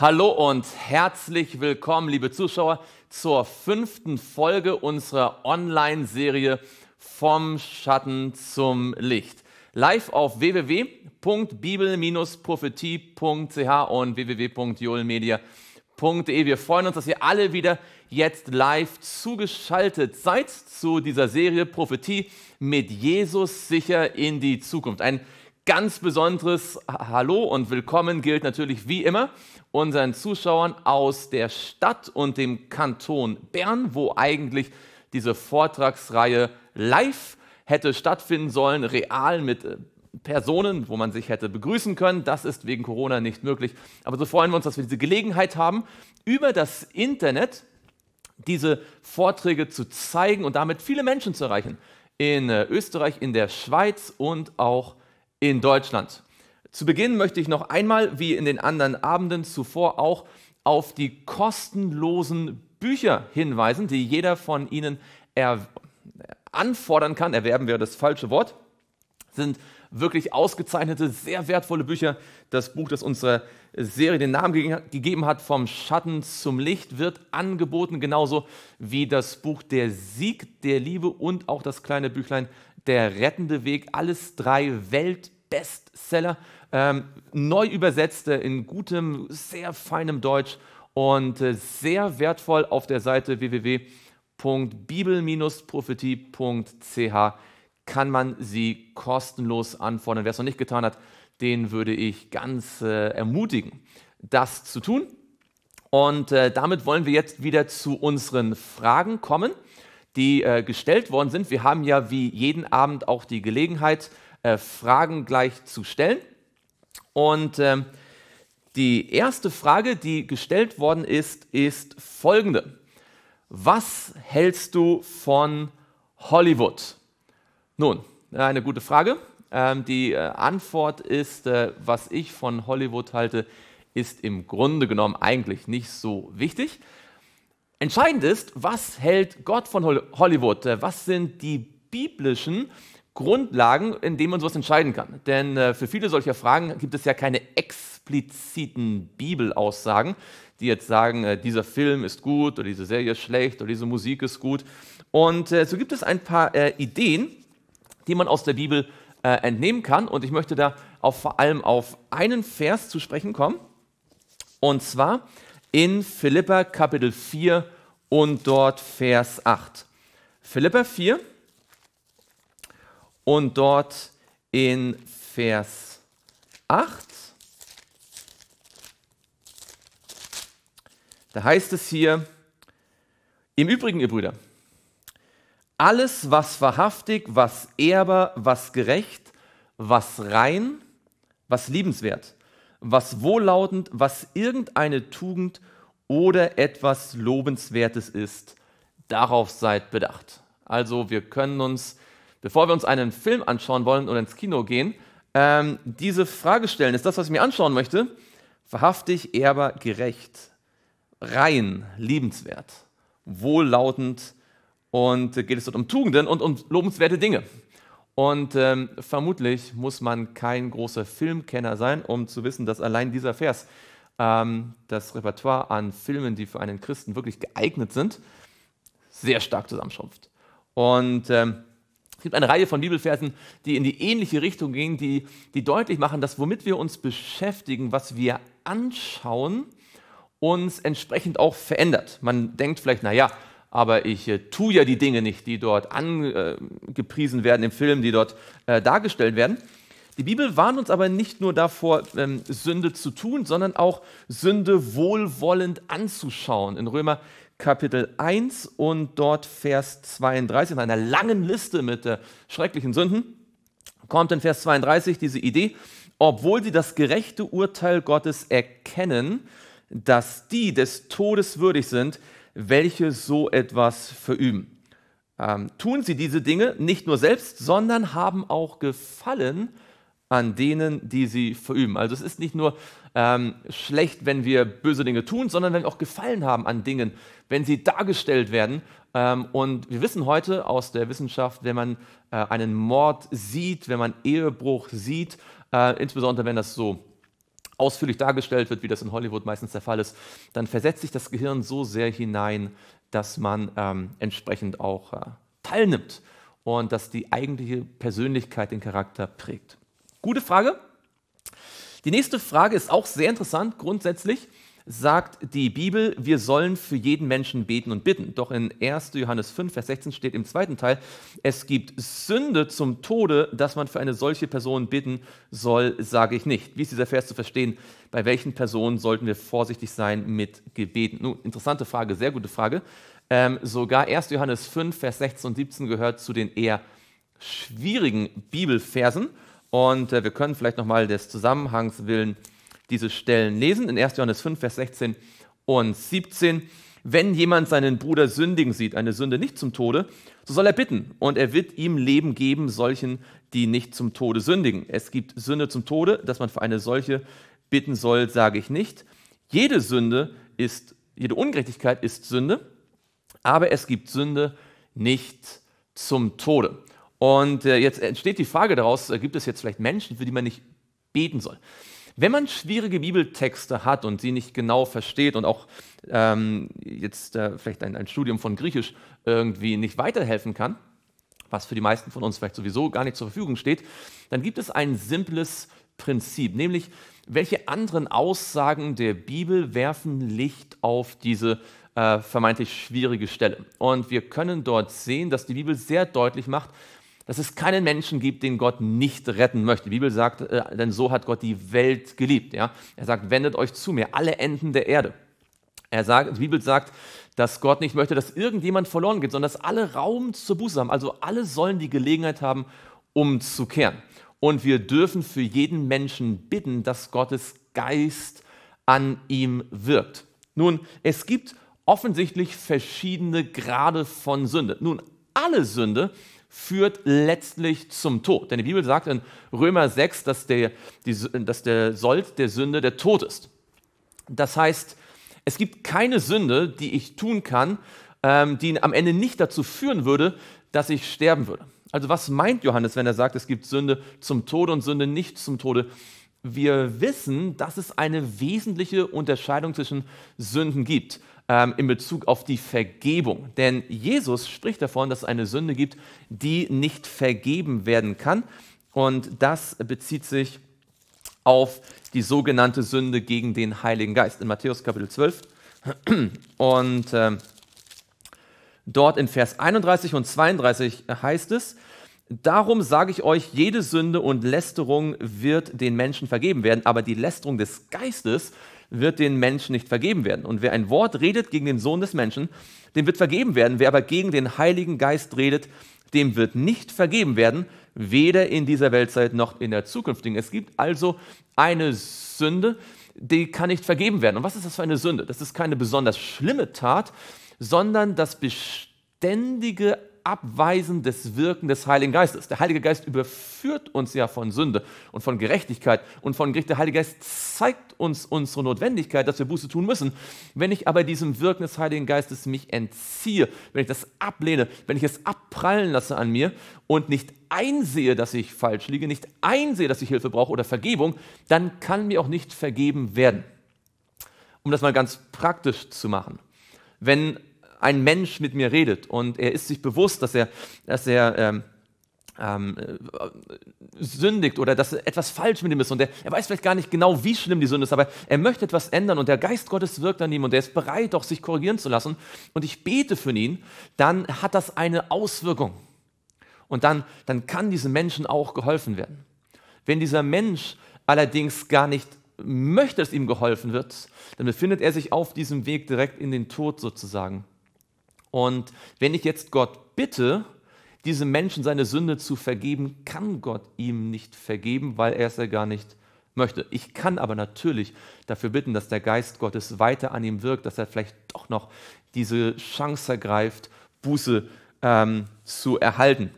Hallo und herzlich willkommen, liebe Zuschauer, zur fünften Folge unserer Online-Serie Vom Schatten zum Licht. Live auf www.bibel-prophetie.ch und www.joelmedia.de. Wir freuen uns, dass ihr alle wieder jetzt live zugeschaltet seid zu dieser Serie Prophetie mit Jesus sicher in die Zukunft. Ein ganz besonderes Hallo und Willkommen gilt natürlich wie immer unseren Zuschauern aus der Stadt und dem Kanton Bern, wo eigentlich diese Vortragsreihe live hätte stattfinden sollen, real mit äh, Personen, wo man sich hätte begrüßen können. Das ist wegen Corona nicht möglich. Aber so freuen wir uns, dass wir diese Gelegenheit haben, über das Internet diese Vorträge zu zeigen und damit viele Menschen zu erreichen. In äh, Österreich, in der Schweiz und auch in Deutschland. Zu Beginn möchte ich noch einmal, wie in den anderen Abenden zuvor auch, auf die kostenlosen Bücher hinweisen, die jeder von Ihnen anfordern kann. Erwerben wäre das falsche Wort. Sind wirklich ausgezeichnete, sehr wertvolle Bücher. Das Buch, das unserer Serie den Namen ge gegeben hat, Vom Schatten zum Licht, wird angeboten, genauso wie das Buch Der Sieg der Liebe und auch das kleine Büchlein Der rettende Weg. Alles drei Weltbestseller ähm, neu übersetzt in gutem, sehr feinem Deutsch und äh, sehr wertvoll auf der Seite www.bibel-prophetie.ch kann man sie kostenlos anfordern. Wer es noch nicht getan hat, den würde ich ganz äh, ermutigen, das zu tun. Und äh, damit wollen wir jetzt wieder zu unseren Fragen kommen, die äh, gestellt worden sind. Wir haben ja wie jeden Abend auch die Gelegenheit, äh, Fragen gleich zu stellen. Und ähm, die erste Frage, die gestellt worden ist, ist folgende. Was hältst du von Hollywood? Nun, eine gute Frage. Ähm, die äh, Antwort ist, äh, was ich von Hollywood halte, ist im Grunde genommen eigentlich nicht so wichtig. Entscheidend ist, was hält Gott von Hollywood? Äh, was sind die biblischen Grundlagen, in denen man sowas entscheiden kann. Denn äh, für viele solcher Fragen gibt es ja keine expliziten Bibelaussagen, die jetzt sagen, äh, dieser Film ist gut oder diese Serie ist schlecht oder diese Musik ist gut. Und so gibt es ein paar Ideen, die man aus der Bibel entnehmen kann. Und ich möchte da vor allem auf einen Vers zu sprechen kommen. Und zwar in Philippa Kapitel 4 und dort Vers 8. Philippa 4, und dort in Vers 8, da heißt es hier, im Übrigen, ihr Brüder, alles, was wahrhaftig, was ehrbar, was gerecht, was rein, was liebenswert, was wohllautend, was irgendeine Tugend oder etwas Lobenswertes ist, darauf seid bedacht. Also wir können uns bevor wir uns einen Film anschauen wollen oder ins Kino gehen, ähm, diese Frage stellen, ist das, was ich mir anschauen möchte, wahrhaftig, ehrbar, gerecht, rein, liebenswert, wohllautend und geht es dort um Tugenden und um lobenswerte Dinge. Und ähm, vermutlich muss man kein großer Filmkenner sein, um zu wissen, dass allein dieser Vers ähm, das Repertoire an Filmen, die für einen Christen wirklich geeignet sind, sehr stark zusammenschrumpft. Und ähm, es gibt eine Reihe von Bibelversen, die in die ähnliche Richtung gehen, die, die deutlich machen, dass womit wir uns beschäftigen, was wir anschauen, uns entsprechend auch verändert. Man denkt vielleicht, naja, aber ich äh, tue ja die Dinge nicht, die dort angepriesen werden im Film, die dort äh, dargestellt werden. Die Bibel warnt uns aber nicht nur davor, ähm, Sünde zu tun, sondern auch Sünde wohlwollend anzuschauen. In Römer Kapitel 1 und dort Vers 32, in einer langen Liste mit äh, schrecklichen Sünden, kommt in Vers 32 diese Idee, obwohl sie das gerechte Urteil Gottes erkennen, dass die des Todes würdig sind, welche so etwas verüben. Ähm, tun sie diese Dinge nicht nur selbst, sondern haben auch Gefallen an denen, die sie verüben. Also es ist nicht nur ähm, schlecht, wenn wir böse Dinge tun, sondern wenn wir auch Gefallen haben an Dingen, wenn sie dargestellt werden. Ähm, und wir wissen heute aus der Wissenschaft, wenn man äh, einen Mord sieht, wenn man Ehebruch sieht, äh, insbesondere wenn das so ausführlich dargestellt wird, wie das in Hollywood meistens der Fall ist, dann versetzt sich das Gehirn so sehr hinein, dass man ähm, entsprechend auch äh, teilnimmt und dass die eigentliche Persönlichkeit den Charakter prägt. Gute Frage. Die nächste Frage ist auch sehr interessant grundsätzlich sagt die Bibel, wir sollen für jeden Menschen beten und bitten. Doch in 1. Johannes 5, Vers 16 steht im zweiten Teil, es gibt Sünde zum Tode, dass man für eine solche Person bitten soll, sage ich nicht. Wie ist dieser Vers zu verstehen? Bei welchen Personen sollten wir vorsichtig sein mit Gebeten? Nun, interessante Frage, sehr gute Frage. Ähm, sogar 1. Johannes 5, Vers 16 und 17 gehört zu den eher schwierigen Bibelversen. Und äh, wir können vielleicht nochmal des Zusammenhangs willen diese Stellen lesen, in 1. Johannes 5, Vers 16 und 17. Wenn jemand seinen Bruder sündigen sieht, eine Sünde nicht zum Tode, so soll er bitten und er wird ihm Leben geben, solchen, die nicht zum Tode sündigen. Es gibt Sünde zum Tode, dass man für eine solche bitten soll, sage ich nicht. Jede Sünde ist, jede Ungerechtigkeit ist Sünde, aber es gibt Sünde nicht zum Tode. Und äh, jetzt entsteht die Frage daraus, äh, gibt es jetzt vielleicht Menschen, für die man nicht beten soll? Wenn man schwierige Bibeltexte hat und sie nicht genau versteht und auch ähm, jetzt äh, vielleicht ein, ein Studium von Griechisch irgendwie nicht weiterhelfen kann, was für die meisten von uns vielleicht sowieso gar nicht zur Verfügung steht, dann gibt es ein simples Prinzip, nämlich welche anderen Aussagen der Bibel werfen Licht auf diese äh, vermeintlich schwierige Stelle. Und wir können dort sehen, dass die Bibel sehr deutlich macht, dass es keinen Menschen gibt, den Gott nicht retten möchte. Die Bibel sagt, äh, denn so hat Gott die Welt geliebt. Ja? Er sagt, wendet euch zu mir, alle Enden der Erde. Er sagt, die Bibel sagt, dass Gott nicht möchte, dass irgendjemand verloren geht, sondern dass alle Raum zur Buße haben. Also alle sollen die Gelegenheit haben, umzukehren. Und wir dürfen für jeden Menschen bitten, dass Gottes Geist an ihm wirkt. Nun, es gibt offensichtlich verschiedene Grade von Sünde. Nun, alle Sünde führt letztlich zum Tod. Denn die Bibel sagt in Römer 6, dass der, die, dass der Sold der Sünde der Tod ist. Das heißt, es gibt keine Sünde, die ich tun kann, ähm, die am Ende nicht dazu führen würde, dass ich sterben würde. Also was meint Johannes, wenn er sagt, es gibt Sünde zum Tode und Sünde nicht zum Tode? Wir wissen, dass es eine wesentliche Unterscheidung zwischen Sünden gibt ähm, in Bezug auf die Vergebung. Denn Jesus spricht davon, dass es eine Sünde gibt, die nicht vergeben werden kann. Und das bezieht sich auf die sogenannte Sünde gegen den Heiligen Geist in Matthäus Kapitel 12. Und äh, dort in Vers 31 und 32 heißt es, Darum sage ich euch, jede Sünde und Lästerung wird den Menschen vergeben werden, aber die Lästerung des Geistes wird den Menschen nicht vergeben werden. Und wer ein Wort redet gegen den Sohn des Menschen, dem wird vergeben werden. Wer aber gegen den Heiligen Geist redet, dem wird nicht vergeben werden, weder in dieser Weltzeit noch in der zukünftigen. Es gibt also eine Sünde, die kann nicht vergeben werden. Und was ist das für eine Sünde? Das ist keine besonders schlimme Tat, sondern das beständige Abweisen des Wirken des Heiligen Geistes. Der Heilige Geist überführt uns ja von Sünde und von Gerechtigkeit und von Gericht. Der Heilige Geist zeigt uns unsere Notwendigkeit, dass wir Buße tun müssen. Wenn ich aber diesem Wirken des Heiligen Geistes mich entziehe, wenn ich das ablehne, wenn ich es abprallen lasse an mir und nicht einsehe, dass ich falsch liege, nicht einsehe, dass ich Hilfe brauche oder Vergebung, dann kann mir auch nicht vergeben werden. Um das mal ganz praktisch zu machen. Wenn ein Mensch mit mir redet und er ist sich bewusst, dass er, dass er ähm, ähm, äh, sündigt oder dass etwas falsch mit ihm ist und er, er weiß vielleicht gar nicht genau, wie schlimm die Sünde ist, aber er möchte etwas ändern und der Geist Gottes wirkt an ihm und er ist bereit, auch sich korrigieren zu lassen und ich bete für ihn, dann hat das eine Auswirkung. Und dann, dann kann diesem Menschen auch geholfen werden. Wenn dieser Mensch allerdings gar nicht möchte, dass ihm geholfen wird, dann befindet er sich auf diesem Weg direkt in den Tod sozusagen. Und wenn ich jetzt Gott bitte, diesem Menschen seine Sünde zu vergeben, kann Gott ihm nicht vergeben, weil er es ja gar nicht möchte. Ich kann aber natürlich dafür bitten, dass der Geist Gottes weiter an ihm wirkt, dass er vielleicht doch noch diese Chance ergreift, Buße ähm, zu erhalten.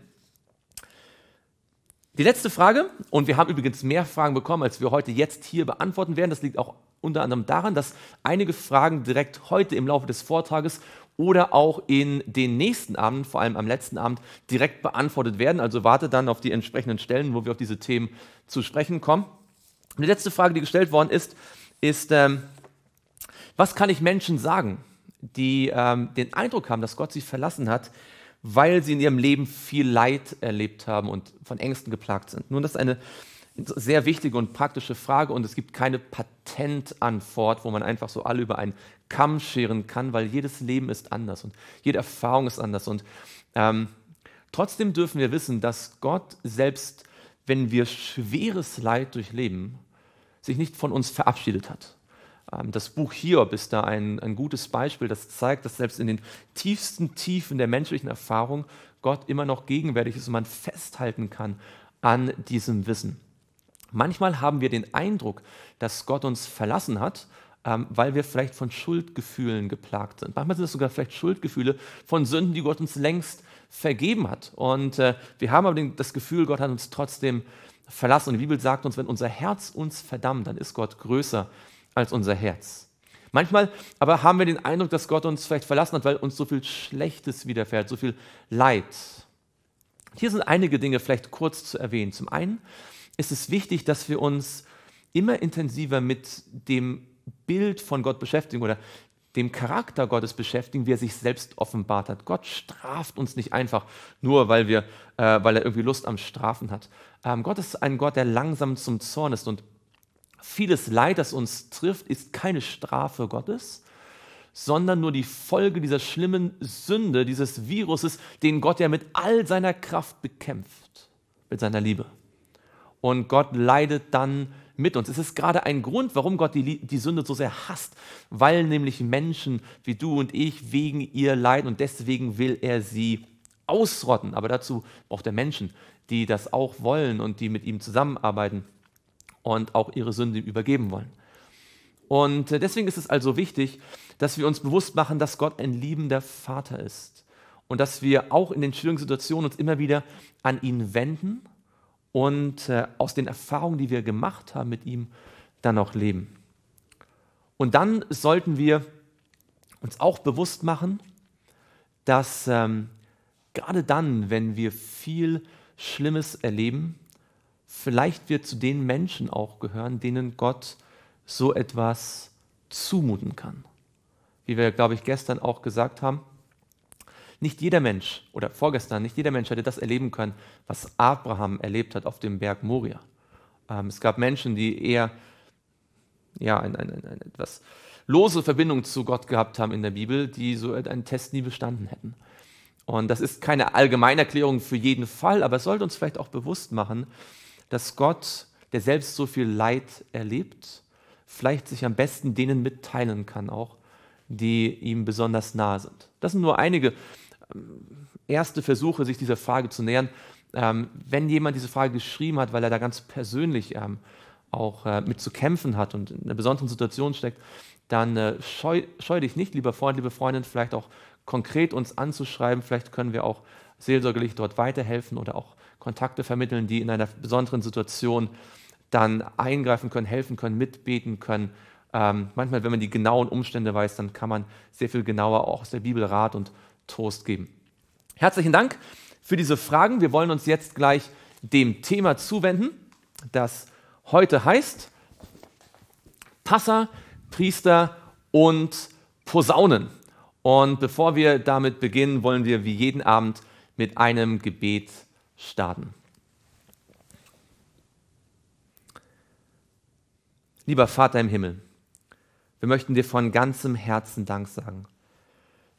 Die letzte Frage, und wir haben übrigens mehr Fragen bekommen, als wir heute jetzt hier beantworten werden. Das liegt auch unter anderem daran, dass einige Fragen direkt heute im Laufe des Vortrages oder auch in den nächsten Abend, vor allem am letzten Abend, direkt beantwortet werden. Also warte dann auf die entsprechenden Stellen, wo wir auf diese Themen zu sprechen kommen. Und die letzte Frage, die gestellt worden ist, ist, ähm, was kann ich Menschen sagen, die ähm, den Eindruck haben, dass Gott sie verlassen hat, weil sie in ihrem Leben viel Leid erlebt haben und von Ängsten geplagt sind? Nun, das ist eine sehr wichtige und praktische Frage und es gibt keine Patentantwort, wo man einfach so alle über einen Kamm scheren kann, weil jedes Leben ist anders und jede Erfahrung ist anders. Und ähm, trotzdem dürfen wir wissen, dass Gott selbst, wenn wir schweres Leid durchleben, sich nicht von uns verabschiedet hat. Ähm, das Buch Hiob ist da ein, ein gutes Beispiel, das zeigt, dass selbst in den tiefsten Tiefen der menschlichen Erfahrung Gott immer noch gegenwärtig ist und man festhalten kann an diesem Wissen. Manchmal haben wir den Eindruck, dass Gott uns verlassen hat, ähm, weil wir vielleicht von Schuldgefühlen geplagt sind. Manchmal sind es sogar vielleicht Schuldgefühle von Sünden, die Gott uns längst vergeben hat. Und äh, wir haben aber den, das Gefühl, Gott hat uns trotzdem verlassen. Und die Bibel sagt uns, wenn unser Herz uns verdammt, dann ist Gott größer als unser Herz. Manchmal aber haben wir den Eindruck, dass Gott uns vielleicht verlassen hat, weil uns so viel Schlechtes widerfährt, so viel Leid. Hier sind einige Dinge vielleicht kurz zu erwähnen. Zum einen ist es wichtig, dass wir uns immer intensiver mit dem Bild von Gott beschäftigen oder dem Charakter Gottes beschäftigen, wie er sich selbst offenbart hat. Gott straft uns nicht einfach nur, weil, wir, äh, weil er irgendwie Lust am Strafen hat. Ähm, Gott ist ein Gott, der langsam zum Zorn ist und vieles Leid, das uns trifft, ist keine Strafe Gottes, sondern nur die Folge dieser schlimmen Sünde, dieses Viruses, den Gott ja mit all seiner Kraft bekämpft, mit seiner Liebe. Und Gott leidet dann mit uns. Es ist gerade ein Grund, warum Gott die, die Sünde so sehr hasst, weil nämlich Menschen wie du und ich wegen ihr leiden und deswegen will er sie ausrotten. Aber dazu braucht er Menschen, die das auch wollen und die mit ihm zusammenarbeiten und auch ihre Sünde übergeben wollen. Und deswegen ist es also wichtig, dass wir uns bewusst machen, dass Gott ein liebender Vater ist und dass wir auch in den schwierigen Situationen uns immer wieder an ihn wenden und äh, aus den Erfahrungen, die wir gemacht haben mit ihm, dann auch leben. Und dann sollten wir uns auch bewusst machen, dass ähm, gerade dann, wenn wir viel Schlimmes erleben, vielleicht wir zu den Menschen auch gehören, denen Gott so etwas zumuten kann. Wie wir, glaube ich, gestern auch gesagt haben, nicht jeder Mensch, oder vorgestern, nicht jeder Mensch hätte das erleben können, was Abraham erlebt hat auf dem Berg Moria. Ähm, es gab Menschen, die eher ja, eine, eine, eine etwas lose Verbindung zu Gott gehabt haben in der Bibel, die so einen Test nie bestanden hätten. Und das ist keine Allgemeinerklärung für jeden Fall, aber es sollte uns vielleicht auch bewusst machen, dass Gott, der selbst so viel Leid erlebt, vielleicht sich am besten denen mitteilen kann auch, die ihm besonders nahe sind. Das sind nur einige erste Versuche, sich dieser Frage zu nähern. Ähm, wenn jemand diese Frage geschrieben hat, weil er da ganz persönlich ähm, auch äh, mit zu kämpfen hat und in einer besonderen Situation steckt, dann äh, scheu, scheu dich nicht, lieber Freund, liebe Freundin, vielleicht auch konkret uns anzuschreiben. Vielleicht können wir auch seelsorgerlich dort weiterhelfen oder auch Kontakte vermitteln, die in einer besonderen Situation dann eingreifen können, helfen können, mitbeten können. Ähm, manchmal, wenn man die genauen Umstände weiß, dann kann man sehr viel genauer auch aus der Bibel Rat und Trost geben. Herzlichen Dank für diese Fragen. Wir wollen uns jetzt gleich dem Thema zuwenden, das heute heißt Passer, Priester und Posaunen. Und bevor wir damit beginnen, wollen wir wie jeden Abend mit einem Gebet starten. Lieber Vater im Himmel, wir möchten dir von ganzem Herzen Dank sagen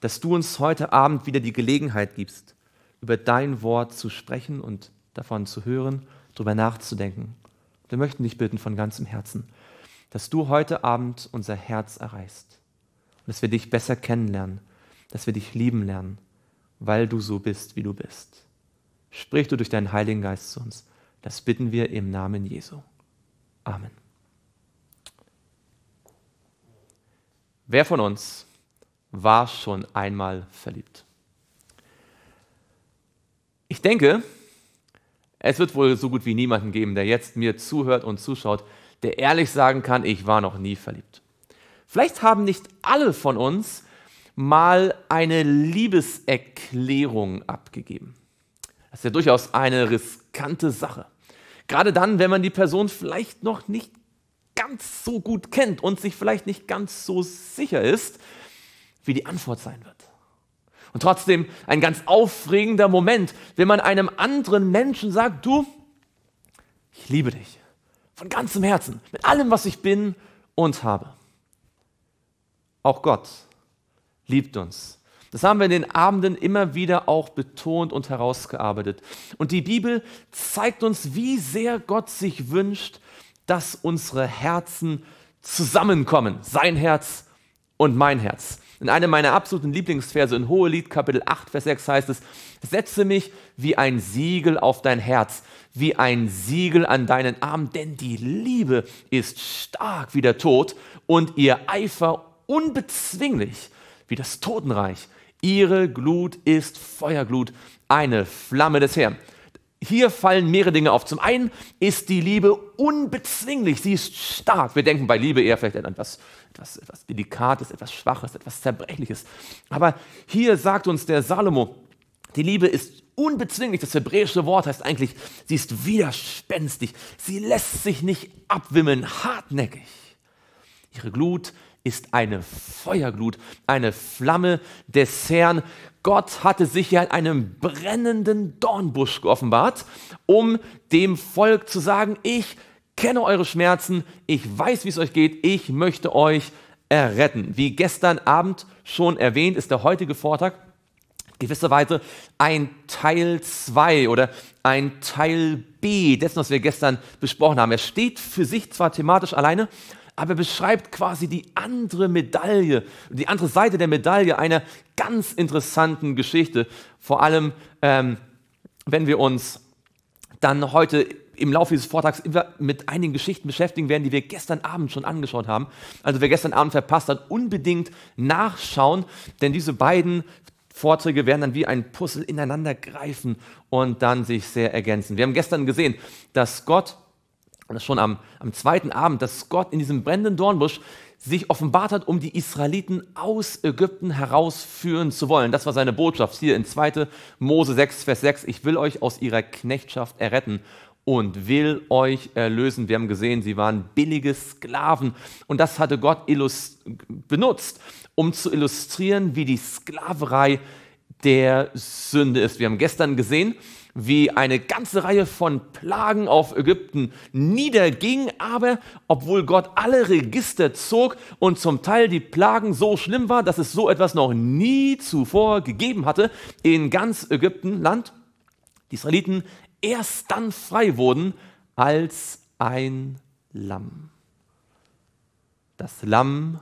dass du uns heute Abend wieder die Gelegenheit gibst, über dein Wort zu sprechen und davon zu hören, darüber nachzudenken. Wir möchten dich bitten von ganzem Herzen, dass du heute Abend unser Herz erreichst und dass wir dich besser kennenlernen, dass wir dich lieben lernen, weil du so bist, wie du bist. Sprich du durch deinen Heiligen Geist zu uns. Das bitten wir im Namen Jesu. Amen. Wer von uns war schon einmal verliebt. Ich denke, es wird wohl so gut wie niemanden geben, der jetzt mir zuhört und zuschaut, der ehrlich sagen kann, ich war noch nie verliebt. Vielleicht haben nicht alle von uns mal eine Liebeserklärung abgegeben. Das ist ja durchaus eine riskante Sache. Gerade dann, wenn man die Person vielleicht noch nicht ganz so gut kennt und sich vielleicht nicht ganz so sicher ist, wie die Antwort sein wird. Und trotzdem ein ganz aufregender Moment, wenn man einem anderen Menschen sagt, du, ich liebe dich von ganzem Herzen, mit allem, was ich bin und habe. Auch Gott liebt uns. Das haben wir in den Abenden immer wieder auch betont und herausgearbeitet. Und die Bibel zeigt uns, wie sehr Gott sich wünscht, dass unsere Herzen zusammenkommen. Sein Herz und mein Herz. In einem meiner absoluten Lieblingsverse in Hohelied Kapitel 8, Vers 6 heißt es, setze mich wie ein Siegel auf dein Herz, wie ein Siegel an deinen Arm, denn die Liebe ist stark wie der Tod und ihr Eifer unbezwinglich wie das Totenreich. Ihre Glut ist Feuerglut, eine Flamme des Herrn. Hier fallen mehrere Dinge auf. Zum einen ist die Liebe unbezwinglich, sie ist stark. Wir denken bei Liebe eher vielleicht an etwas, etwas, etwas Delikates, etwas Schwaches, etwas Zerbrechliches. Aber hier sagt uns der Salomo, die Liebe ist unbezwinglich. Das hebräische Wort heißt eigentlich, sie ist widerspenstig. Sie lässt sich nicht abwimmeln, hartnäckig. Ihre Glut ist eine Feuerglut, eine Flamme des Herrn. Gott hatte sich ja in einem brennenden Dornbusch geoffenbart, um dem Volk zu sagen, ich kenne eure Schmerzen, ich weiß, wie es euch geht, ich möchte euch erretten. Wie gestern Abend schon erwähnt, ist der heutige Vortrag gewisserweise ein Teil 2 oder ein Teil B dessen, was wir gestern besprochen haben. Er steht für sich zwar thematisch alleine, aber er beschreibt quasi die andere Medaille, die andere Seite der Medaille einer ganz interessanten Geschichte. Vor allem, ähm, wenn wir uns dann heute im Laufe dieses Vortrags mit einigen Geschichten beschäftigen werden, die wir gestern Abend schon angeschaut haben. Also wer gestern Abend verpasst hat, unbedingt nachschauen, denn diese beiden Vorträge werden dann wie ein Puzzle ineinander greifen und dann sich sehr ergänzen. Wir haben gestern gesehen, dass Gott und das schon am, am zweiten Abend, dass Gott in diesem brennenden Dornbusch sich offenbart hat, um die Israeliten aus Ägypten herausführen zu wollen. Das war seine Botschaft hier in 2. Mose 6, Vers 6. Ich will euch aus ihrer Knechtschaft erretten und will euch erlösen. Wir haben gesehen, sie waren billige Sklaven. Und das hatte Gott benutzt, um zu illustrieren, wie die Sklaverei der Sünde ist. Wir haben gestern gesehen, wie eine ganze Reihe von Plagen auf Ägypten niederging, aber obwohl Gott alle Register zog und zum Teil die Plagen so schlimm war, dass es so etwas noch nie zuvor gegeben hatte in ganz Ägyptenland, die Israeliten erst dann frei wurden als ein Lamm. Das Lamm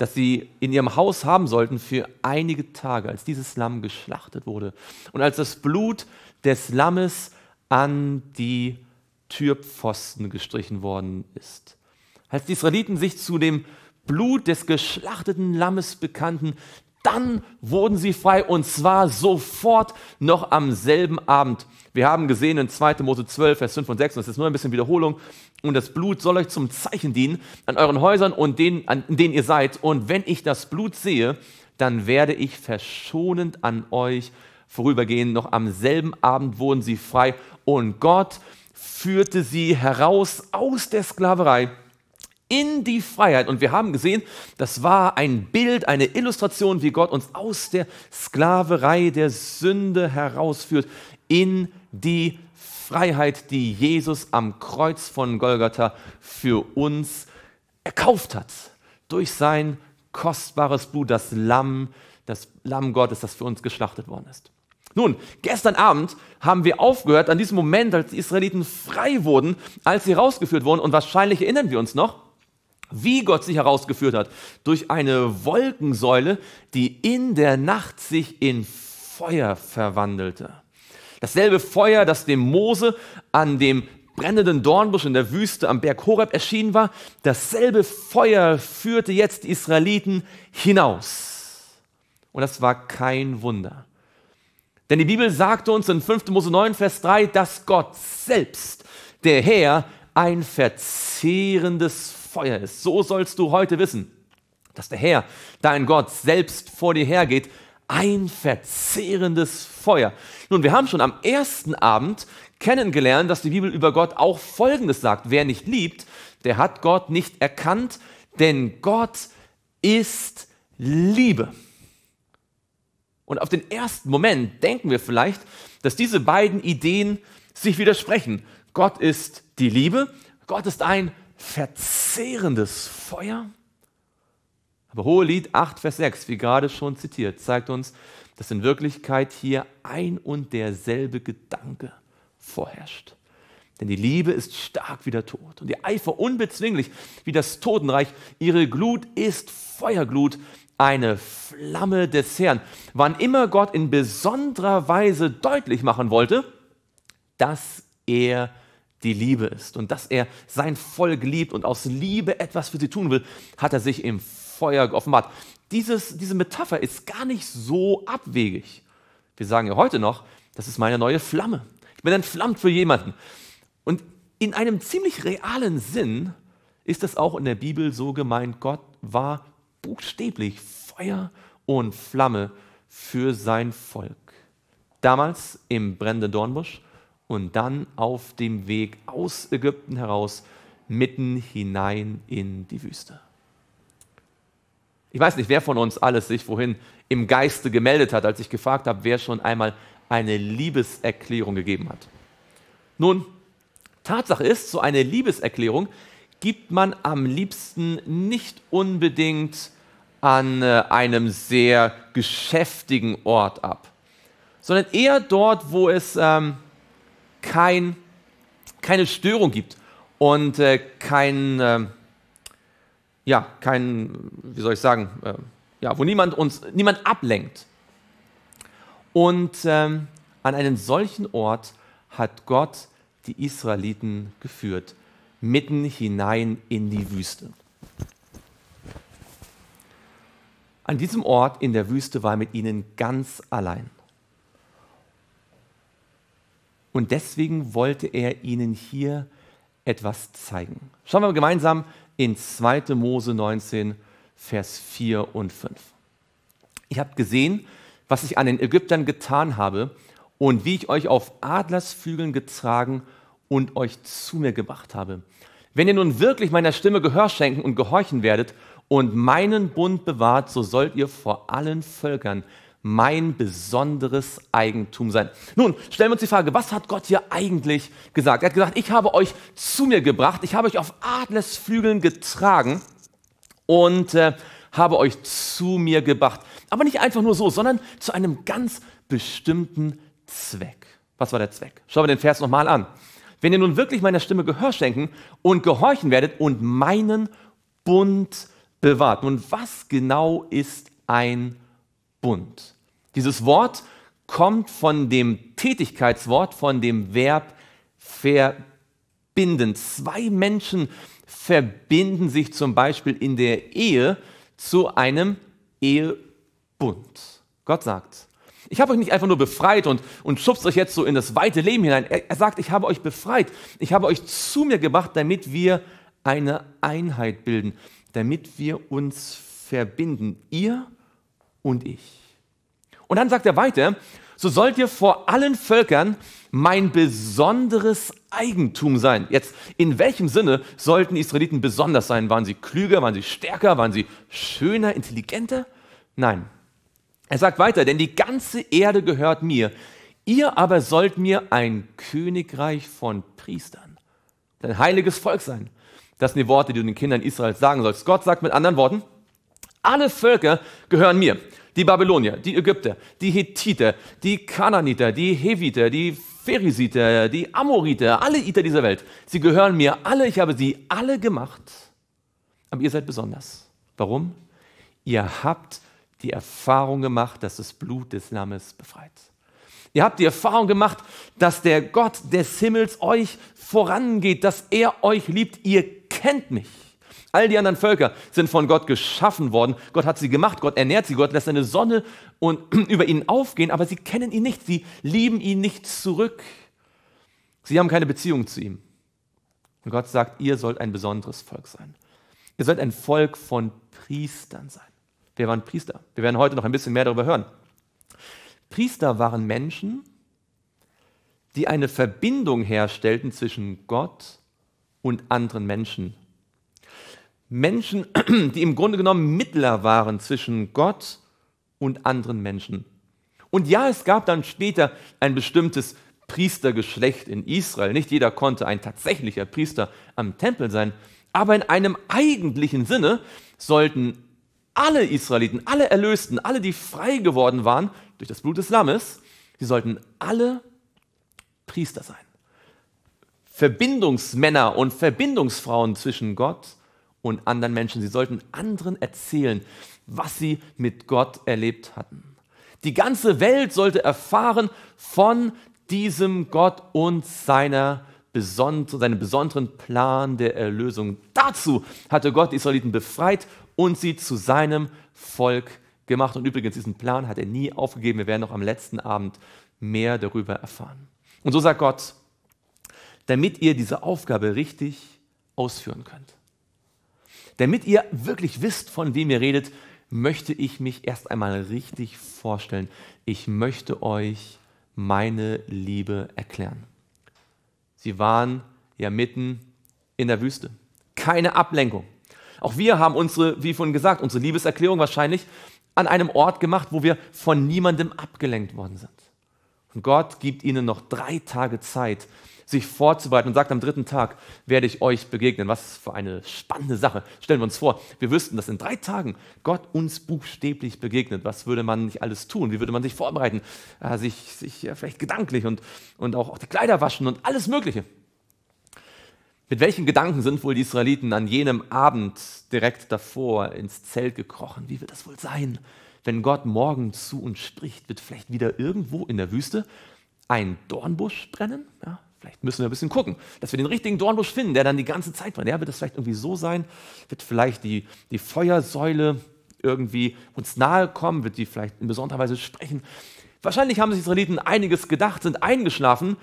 das sie in ihrem Haus haben sollten für einige Tage, als dieses Lamm geschlachtet wurde und als das Blut des Lammes an die Türpfosten gestrichen worden ist. Als die Israeliten sich zu dem Blut des geschlachteten Lammes bekannten, dann wurden sie frei und zwar sofort noch am selben Abend. Wir haben gesehen in 2. Mose 12, Vers 5 und 6, das ist nur ein bisschen Wiederholung, und das Blut soll euch zum Zeichen dienen an euren Häusern und denen, an denen ihr seid. Und wenn ich das Blut sehe, dann werde ich verschonend an euch vorübergehen. Noch am selben Abend wurden sie frei und Gott führte sie heraus aus der Sklaverei in die Freiheit. Und wir haben gesehen, das war ein Bild, eine Illustration, wie Gott uns aus der Sklaverei der Sünde herausführt in die Freiheit, die Jesus am Kreuz von Golgatha für uns erkauft hat. Durch sein kostbares Blut, das Lamm, das Lamm Gottes, das für uns geschlachtet worden ist. Nun, gestern Abend haben wir aufgehört an diesem Moment, als die Israeliten frei wurden, als sie herausgeführt wurden. Und wahrscheinlich erinnern wir uns noch, wie Gott sich herausgeführt hat. Durch eine Wolkensäule, die in der Nacht sich in Feuer verwandelte. Dasselbe Feuer, das dem Mose an dem brennenden Dornbusch in der Wüste am Berg Horeb erschienen war, dasselbe Feuer führte jetzt die Israeliten hinaus. Und das war kein Wunder. Denn die Bibel sagte uns in 5. Mose 9, Vers 3, dass Gott selbst, der Herr, ein verzehrendes Feuer ist. So sollst du heute wissen, dass der Herr, dein Gott, selbst vor dir hergeht, ein verzehrendes Feuer. Nun, wir haben schon am ersten Abend kennengelernt, dass die Bibel über Gott auch Folgendes sagt. Wer nicht liebt, der hat Gott nicht erkannt, denn Gott ist Liebe. Und auf den ersten Moment denken wir vielleicht, dass diese beiden Ideen sich widersprechen. Gott ist die Liebe, Gott ist ein verzehrendes Feuer. Aber Hohelied 8, Vers 6, wie gerade schon zitiert, zeigt uns, dass in Wirklichkeit hier ein und derselbe Gedanke vorherrscht. Denn die Liebe ist stark wie der Tod und die Eifer unbezwinglich wie das Totenreich. Ihre Glut ist Feuerglut, eine Flamme des Herrn. Wann immer Gott in besonderer Weise deutlich machen wollte, dass er die Liebe ist und dass er sein Volk liebt und aus Liebe etwas für sie tun will, hat er sich im Feuer geoffenbart. Dieses, diese Metapher ist gar nicht so abwegig. Wir sagen ja heute noch, das ist meine neue Flamme. Ich bin entflammt für jemanden. Und in einem ziemlich realen Sinn ist es auch in der Bibel so gemeint, Gott war buchstäblich Feuer und Flamme für sein Volk. Damals im brennenden Dornbusch und dann auf dem Weg aus Ägypten heraus mitten hinein in die Wüste. Ich weiß nicht, wer von uns alles sich vorhin im Geiste gemeldet hat, als ich gefragt habe, wer schon einmal eine Liebeserklärung gegeben hat. Nun, Tatsache ist, so eine Liebeserklärung gibt man am liebsten nicht unbedingt an äh, einem sehr geschäftigen Ort ab, sondern eher dort, wo es ähm, kein, keine Störung gibt und äh, kein, äh, ja, kein, wie soll ich sagen, äh, ja, wo niemand uns, niemand ablenkt. Und ähm, an einen solchen Ort hat Gott die Israeliten geführt, mitten hinein in die Wüste. An diesem Ort in der Wüste war er mit ihnen ganz allein. Und deswegen wollte er ihnen hier etwas zeigen. Schauen wir gemeinsam in 2. Mose 19, Vers 4 und 5. Ich habe gesehen, was ich an den Ägyptern getan habe und wie ich euch auf Adlersflügeln getragen und euch zu mir gebracht habe. Wenn ihr nun wirklich meiner Stimme Gehör schenken und gehorchen werdet und meinen Bund bewahrt, so sollt ihr vor allen Völkern mein besonderes Eigentum sein. Nun, stellen wir uns die Frage, was hat Gott hier eigentlich gesagt? Er hat gesagt, ich habe euch zu mir gebracht, ich habe euch auf Adlersflügeln getragen und äh, habe euch zu mir gebracht. Aber nicht einfach nur so, sondern zu einem ganz bestimmten Zweck. Was war der Zweck? Schauen wir den Vers nochmal an. Wenn ihr nun wirklich meiner Stimme Gehör schenken und gehorchen werdet und meinen Bund bewahrt. Nun, was genau ist ein Bund? Dieses Wort kommt von dem Tätigkeitswort, von dem Verb verbinden. Zwei Menschen verbinden sich zum Beispiel in der Ehe zu einem Ehebund. Gott sagt, ich habe euch nicht einfach nur befreit und, und schubst euch jetzt so in das weite Leben hinein. Er, er sagt, ich habe euch befreit. Ich habe euch zu mir gebracht, damit wir eine Einheit bilden, damit wir uns verbinden, ihr und ich. Und dann sagt er weiter, so sollt ihr vor allen Völkern mein besonderes Eigentum sein. Jetzt, in welchem Sinne sollten die Israeliten besonders sein? Waren sie klüger, waren sie stärker, waren sie schöner, intelligenter? Nein. Er sagt weiter, denn die ganze Erde gehört mir. Ihr aber sollt mir ein Königreich von Priestern, ein heiliges Volk sein. Das sind die Worte, die du den Kindern Israels sagen sollst. Gott sagt mit anderen Worten, alle Völker gehören mir. Die Babylonier, die Ägypter, die Hethiter, die Kananiter, die Heviter, die Pherisiter, die Amoriter, alle Iter dieser Welt. Sie gehören mir alle, ich habe sie alle gemacht. Aber ihr seid besonders. Warum? Ihr habt die Erfahrung gemacht, dass das Blut des Lammes befreit. Ihr habt die Erfahrung gemacht, dass der Gott des Himmels euch vorangeht, dass er euch liebt. Ihr kennt mich. All die anderen Völker sind von Gott geschaffen worden. Gott hat sie gemacht, Gott ernährt sie, Gott lässt seine Sonne und über ihnen aufgehen, aber sie kennen ihn nicht, sie lieben ihn nicht zurück. Sie haben keine Beziehung zu ihm. Und Gott sagt, ihr sollt ein besonderes Volk sein. Ihr sollt ein Volk von Priestern sein. Wer waren Priester? Wir werden heute noch ein bisschen mehr darüber hören. Priester waren Menschen, die eine Verbindung herstellten zwischen Gott und anderen Menschen. Menschen, die im Grunde genommen Mittler waren zwischen Gott und anderen Menschen. Und ja, es gab dann später ein bestimmtes Priestergeschlecht in Israel. Nicht jeder konnte ein tatsächlicher Priester am Tempel sein, aber in einem eigentlichen Sinne sollten alle Israeliten, alle Erlösten, alle, die frei geworden waren durch das Blut des Lammes, sie sollten alle Priester sein. Verbindungsmänner und Verbindungsfrauen zwischen Gott und anderen Menschen. Sie sollten anderen erzählen, was sie mit Gott erlebt hatten. Die ganze Welt sollte erfahren von diesem Gott und seiner seinem besonderen Plan der Erlösung. Dazu hatte Gott die Israeliten befreit und sie zu seinem Volk gemacht. Und übrigens, diesen Plan hat er nie aufgegeben. Wir werden noch am letzten Abend mehr darüber erfahren. Und so sagt Gott, damit ihr diese Aufgabe richtig ausführen könnt, damit ihr wirklich wisst, von wem ihr redet, möchte ich mich erst einmal richtig vorstellen. Ich möchte euch meine Liebe erklären. Sie waren ja mitten in der Wüste. Keine Ablenkung. Auch wir haben unsere, wie vorhin gesagt, unsere Liebeserklärung wahrscheinlich an einem Ort gemacht, wo wir von niemandem abgelenkt worden sind. Und Gott gibt ihnen noch drei Tage Zeit, sich vorzubereiten und sagt, am dritten Tag werde ich euch begegnen. Was für eine spannende Sache. Stellen wir uns vor, wir wüssten, dass in drei Tagen Gott uns buchstäblich begegnet. Was würde man nicht alles tun? Wie würde man sich vorbereiten? Äh, sich, sich ja, vielleicht gedanklich und, und auch, auch die Kleider waschen und alles Mögliche. Mit welchen Gedanken sind wohl die Israeliten an jenem Abend direkt davor ins Zelt gekrochen? Wie wird das wohl sein? wenn Gott morgen zu uns spricht, wird vielleicht wieder irgendwo in der Wüste ein Dornbusch brennen? Ja, vielleicht müssen wir ein bisschen gucken, dass wir den richtigen Dornbusch finden, der dann die ganze Zeit brennt. Ja, wird das vielleicht irgendwie so sein? Wird vielleicht die, die Feuersäule irgendwie uns nahe kommen? Wird die vielleicht in besonderer Weise sprechen? Wahrscheinlich haben sich Israeliten einiges gedacht, sind eingeschlafen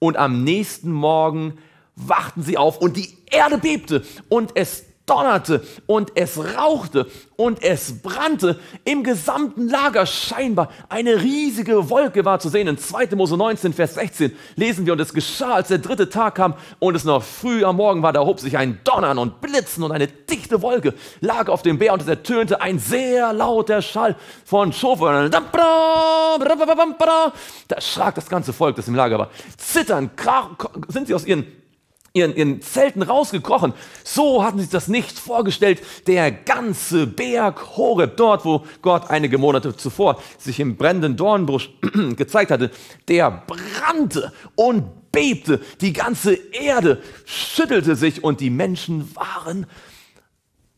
und am nächsten Morgen wachten sie auf und die Erde bebte und es donnerte und es rauchte und es brannte. Im gesamten Lager scheinbar eine riesige Wolke war zu sehen. In 2. Mose 19, Vers 16 lesen wir, und es geschah, als der dritte Tag kam und es noch früh am Morgen war, da hob sich ein Donnern und Blitzen und eine dichte Wolke lag auf dem Bär und es ertönte ein sehr lauter Schall von Schofern. Da schrak das ganze Volk, das im Lager war. Zittern, sind sie aus ihren ihren, ihren Zelten rausgekrochen. So hatten sie das nicht vorgestellt. Der ganze Berg Horeb, dort wo Gott einige Monate zuvor sich im brennenden Dornbusch gezeigt hatte, der brannte und bebte. Die ganze Erde schüttelte sich und die Menschen waren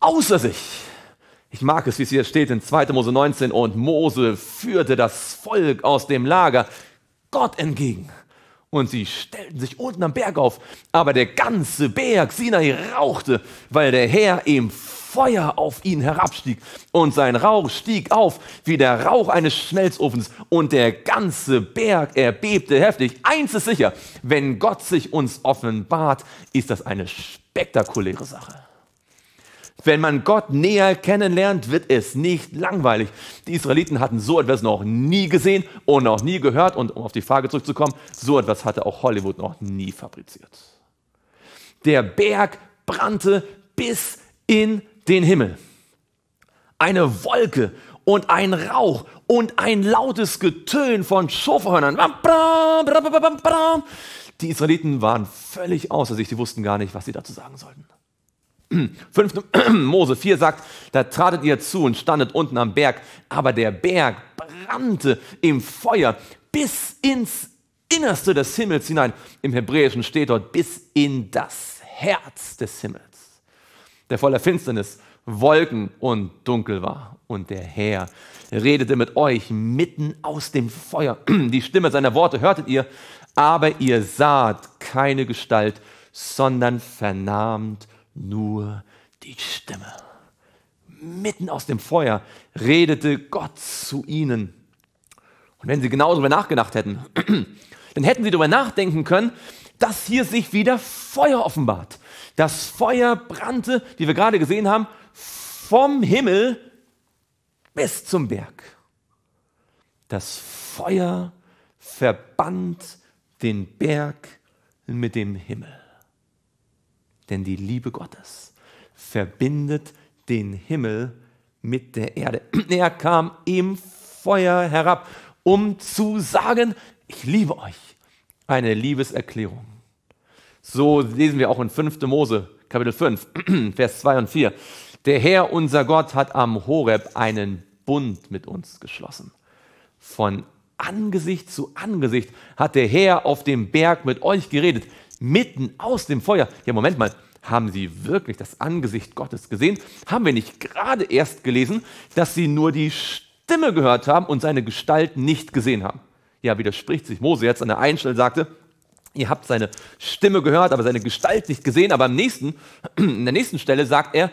außer sich. Ich mag es, wie es hier steht in 2. Mose 19, und Mose führte das Volk aus dem Lager Gott entgegen und sie stellten sich unten am Berg auf. Aber der ganze Berg Sinai rauchte, weil der Herr im Feuer auf ihn herabstieg. Und sein Rauch stieg auf wie der Rauch eines Schmelzofens. Und der ganze Berg erbebte heftig. Eins ist sicher, wenn Gott sich uns offenbart, ist das eine spektakuläre Sache. Wenn man Gott näher kennenlernt, wird es nicht langweilig. Die Israeliten hatten so etwas noch nie gesehen und noch nie gehört. Und um auf die Frage zurückzukommen, so etwas hatte auch Hollywood noch nie fabriziert. Der Berg brannte bis in den Himmel. Eine Wolke und ein Rauch und ein lautes Getön von Schofahörnern. Die Israeliten waren völlig außer sich, sie wussten gar nicht, was sie dazu sagen sollten. 5. Mose 4 sagt, da tratet ihr zu und standet unten am Berg, aber der Berg brannte im Feuer bis ins Innerste des Himmels hinein. Im Hebräischen steht dort bis in das Herz des Himmels, der voller Finsternis, Wolken und dunkel war. Und der Herr redete mit euch mitten aus dem Feuer. Die Stimme seiner Worte hörtet ihr, aber ihr saht keine Gestalt, sondern vernahmt nur die Stimme. Mitten aus dem Feuer redete Gott zu ihnen. Und wenn sie genau darüber nachgedacht hätten, dann hätten sie darüber nachdenken können, dass hier sich wieder Feuer offenbart. Das Feuer brannte, wie wir gerade gesehen haben, vom Himmel bis zum Berg. Das Feuer verbannt den Berg mit dem Himmel. Denn die Liebe Gottes verbindet den Himmel mit der Erde. Er kam im Feuer herab, um zu sagen, ich liebe euch. Eine Liebeserklärung. So lesen wir auch in 5. Mose, Kapitel 5, Vers 2 und 4. Der Herr, unser Gott, hat am Horeb einen Bund mit uns geschlossen. Von Angesicht zu Angesicht hat der Herr auf dem Berg mit euch geredet, mitten aus dem Feuer. Ja, Moment mal, haben sie wirklich das Angesicht Gottes gesehen? Haben wir nicht gerade erst gelesen, dass sie nur die Stimme gehört haben und seine Gestalt nicht gesehen haben? Ja, widerspricht sich Mose jetzt an der einen Stelle sagte, ihr habt seine Stimme gehört, aber seine Gestalt nicht gesehen, aber am nächsten, in der nächsten Stelle sagt er,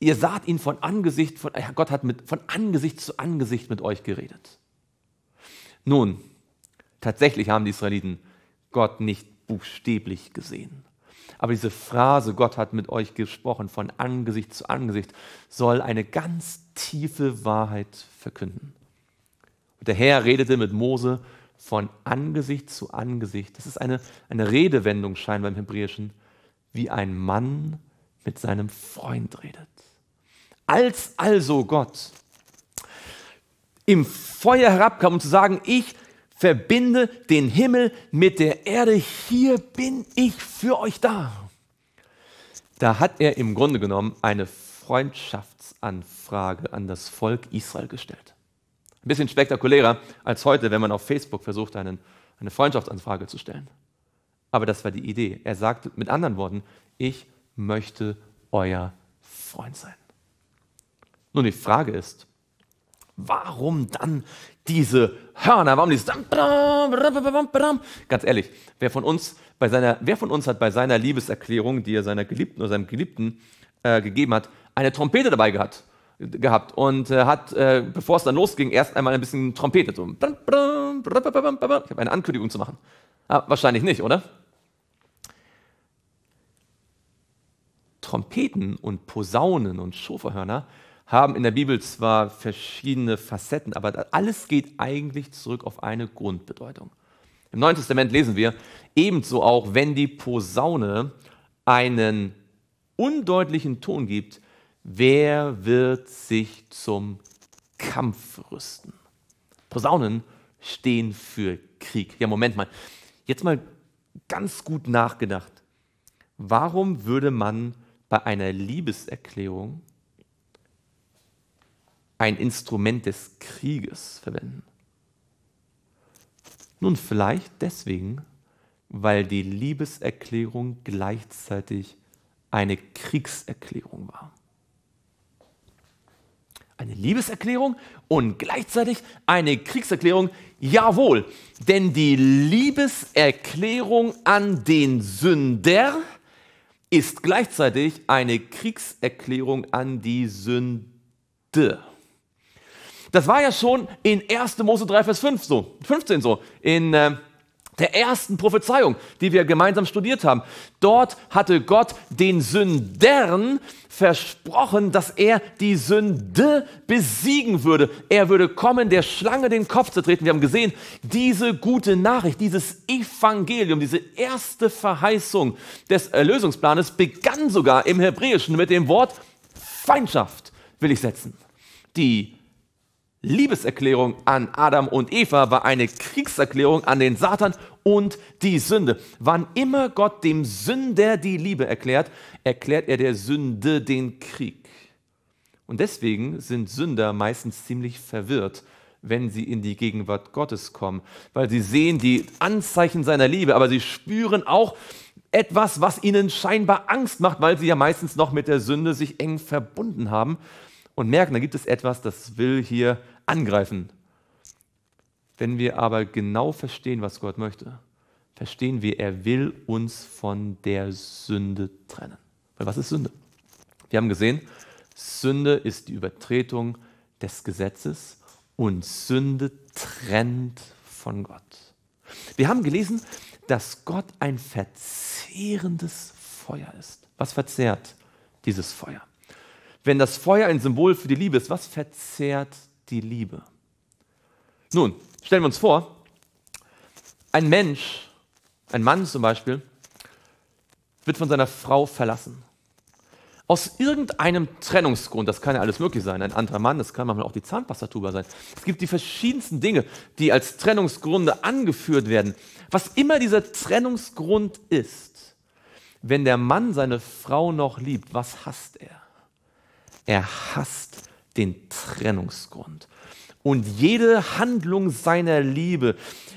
ihr saht ihn von Angesicht, von, Gott hat mit, von Angesicht zu Angesicht mit euch geredet. Nun, tatsächlich haben die Israeliten Gott nicht buchstäblich gesehen. Aber diese Phrase, Gott hat mit euch gesprochen, von Angesicht zu Angesicht, soll eine ganz tiefe Wahrheit verkünden. Und der Herr redete mit Mose von Angesicht zu Angesicht. Das ist eine, eine Redewendung scheinbar im Hebräischen, wie ein Mann mit seinem Freund redet. Als also Gott im Feuer herabkam, um zu sagen, ich verbinde den Himmel mit der Erde, hier bin ich für euch da. Da hat er im Grunde genommen eine Freundschaftsanfrage an das Volk Israel gestellt. Ein bisschen spektakulärer als heute, wenn man auf Facebook versucht, einen, eine Freundschaftsanfrage zu stellen. Aber das war die Idee. Er sagte mit anderen Worten, ich möchte euer Freund sein. Nun, die Frage ist, Warum dann diese Hörner? Warum dieses Ganz ehrlich, wer von uns bei seiner, wer von uns hat bei seiner Liebeserklärung, die er seiner Geliebten oder seinem Geliebten äh, gegeben hat, eine Trompete dabei gehabt? gehabt und äh, hat, äh, bevor es dann losging, erst einmal ein bisschen Trompete. So. Ich habe eine Ankündigung zu machen. Ah, wahrscheinlich nicht, oder? Trompeten und Posaunen und Schofahörner haben in der Bibel zwar verschiedene Facetten, aber alles geht eigentlich zurück auf eine Grundbedeutung. Im Neuen Testament lesen wir ebenso auch, wenn die Posaune einen undeutlichen Ton gibt, wer wird sich zum Kampf rüsten? Posaunen stehen für Krieg. Ja, Moment mal. Jetzt mal ganz gut nachgedacht. Warum würde man bei einer Liebeserklärung ein Instrument des Krieges verwenden? Nun, vielleicht deswegen, weil die Liebeserklärung gleichzeitig eine Kriegserklärung war. Eine Liebeserklärung und gleichzeitig eine Kriegserklärung, jawohl, denn die Liebeserklärung an den Sünder ist gleichzeitig eine Kriegserklärung an die Sünde. Das war ja schon in 1. Mose 3, Vers 5 so, 15 so, in äh, der ersten Prophezeiung, die wir gemeinsam studiert haben. Dort hatte Gott den Sündern versprochen, dass er die Sünde besiegen würde. Er würde kommen, der Schlange den Kopf zertreten. Wir haben gesehen, diese gute Nachricht, dieses Evangelium, diese erste Verheißung des Erlösungsplanes begann sogar im Hebräischen mit dem Wort Feindschaft, will ich setzen. Die Liebeserklärung an Adam und Eva war eine Kriegserklärung an den Satan und die Sünde. Wann immer Gott dem Sünder die Liebe erklärt, erklärt er der Sünde den Krieg. Und deswegen sind Sünder meistens ziemlich verwirrt, wenn sie in die Gegenwart Gottes kommen, weil sie sehen die Anzeichen seiner Liebe, aber sie spüren auch etwas, was ihnen scheinbar Angst macht, weil sie ja meistens noch mit der Sünde sich eng verbunden haben und merken, da gibt es etwas, das will hier angreifen. Wenn wir aber genau verstehen, was Gott möchte, verstehen wir, er will uns von der Sünde trennen. Weil was ist Sünde? Wir haben gesehen, Sünde ist die Übertretung des Gesetzes und Sünde trennt von Gott. Wir haben gelesen, dass Gott ein verzehrendes Feuer ist. Was verzehrt dieses Feuer? Wenn das Feuer ein Symbol für die Liebe ist, was verzehrt die Liebe? Nun, stellen wir uns vor, ein Mensch Ein Mann zum Beispiel wird von seiner Frau verlassen. Aus irgendeinem Trennungsgrund, das kann ja alles möglich sein, ein anderer Mann, das kann manchmal auch die Zahnpastatuber sein. Es gibt die verschiedensten Dinge, die als Trennungsgründe angeführt werden. Was immer dieser Trennungsgrund ist, wenn der Mann seine Frau noch liebt, was hasst er? Er hasst den Trennungsgrund. Und jede Handlung seiner Liebe,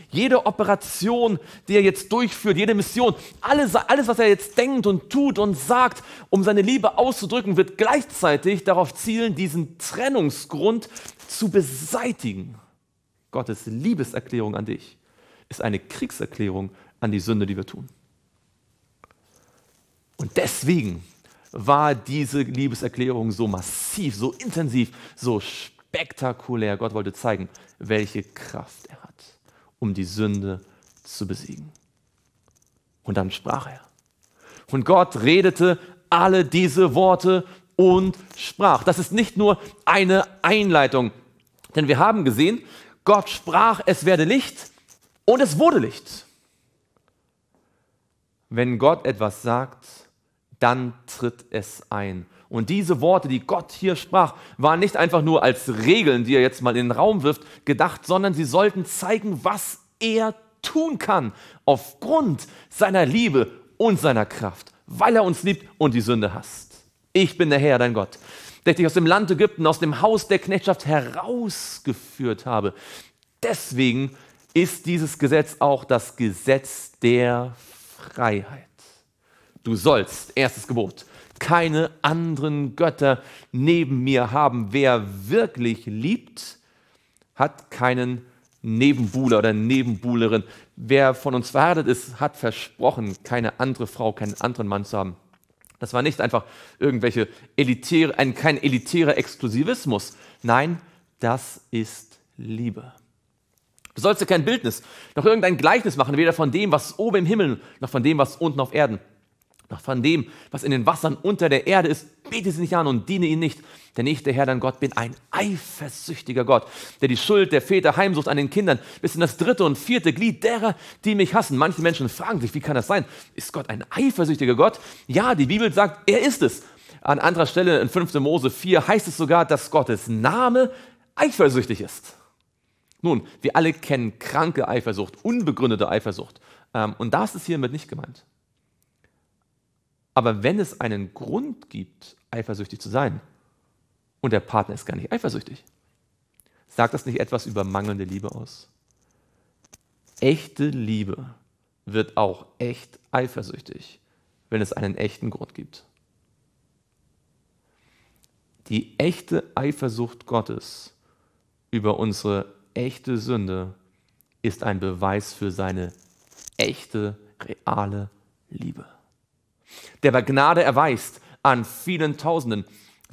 jede Operation, die er jetzt durchführt, jede Mission, alles, alles, was er jetzt denkt und tut und sagt, um seine Liebe auszudrücken, wird gleichzeitig darauf zielen, diesen Trennungsgrund zu beseitigen. Gottes Liebeserklärung an dich ist eine Kriegserklärung an die Sünde, die wir tun. Und deswegen war diese Liebeserklärung so massiv, so intensiv, so spektakulär. Gott wollte zeigen, welche Kraft er hat um die Sünde zu besiegen. Und dann sprach er. Und Gott redete alle diese Worte und sprach. Das ist nicht nur eine Einleitung, denn wir haben gesehen, Gott sprach, es werde Licht und es wurde Licht. Wenn Gott etwas sagt, dann tritt es ein. Und diese Worte, die Gott hier sprach, waren nicht einfach nur als Regeln, die er jetzt mal in den Raum wirft, gedacht, sondern sie sollten zeigen, was er tun kann, aufgrund seiner Liebe und seiner Kraft, weil er uns liebt und die Sünde hasst. Ich bin der Herr, dein Gott, der dich aus dem Land Ägypten, aus dem Haus der Knechtschaft herausgeführt habe. Deswegen ist dieses Gesetz auch das Gesetz der Freiheit. Du sollst, erstes Gebot, keine anderen Götter neben mir haben. Wer wirklich liebt, hat keinen Nebenbuhler oder Nebenbuhlerin. Wer von uns verheiratet ist, hat versprochen, keine andere Frau, keinen anderen Mann zu haben. Das war nicht einfach irgendwelche elitäre, ein, kein elitärer Exklusivismus. Nein, das ist Liebe. Du sollst dir kein Bildnis noch irgendein Gleichnis machen, weder von dem, was oben im Himmel, noch von dem, was unten auf Erden noch von dem, was in den Wassern unter der Erde ist, bete sie nicht an und diene ihnen nicht. Denn ich, der Herr, dein Gott, bin ein eifersüchtiger Gott, der die Schuld der Väter heimsucht an den Kindern bis in das dritte und vierte Glied derer, die mich hassen. Manche Menschen fragen sich, wie kann das sein? Ist Gott ein eifersüchtiger Gott? Ja, die Bibel sagt, er ist es. An anderer Stelle in 5. Mose 4 heißt es sogar, dass Gottes Name eifersüchtig ist. Nun, wir alle kennen kranke Eifersucht, unbegründete Eifersucht. Ähm, und das ist hiermit nicht gemeint. Aber wenn es einen Grund gibt, eifersüchtig zu sein, und der Partner ist gar nicht eifersüchtig, sagt das nicht etwas über mangelnde Liebe aus? Echte Liebe wird auch echt eifersüchtig, wenn es einen echten Grund gibt. Die echte Eifersucht Gottes über unsere echte Sünde ist ein Beweis für seine echte, reale Liebe der bei Gnade erweist an vielen Tausenden,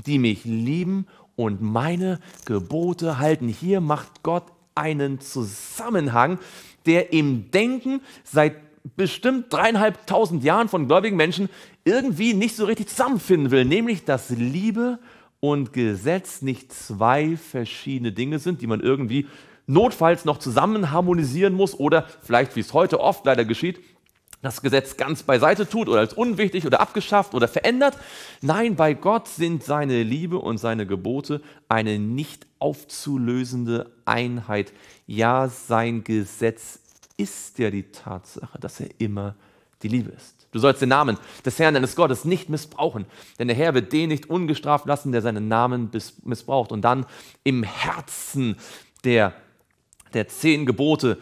die mich lieben und meine Gebote halten. Hier macht Gott einen Zusammenhang, der im Denken seit bestimmt dreieinhalbtausend Jahren von gläubigen Menschen irgendwie nicht so richtig zusammenfinden will, nämlich dass Liebe und Gesetz nicht zwei verschiedene Dinge sind, die man irgendwie notfalls noch zusammen harmonisieren muss oder vielleicht, wie es heute oft leider geschieht, das Gesetz ganz beiseite tut oder als unwichtig oder abgeschafft oder verändert. Nein, bei Gott sind seine Liebe und seine Gebote eine nicht aufzulösende Einheit. Ja, sein Gesetz ist ja die Tatsache, dass er immer die Liebe ist. Du sollst den Namen des Herrn deines Gottes nicht missbrauchen, denn der Herr wird den nicht ungestraft lassen, der seinen Namen missbraucht. Und dann im Herzen der, der zehn Gebote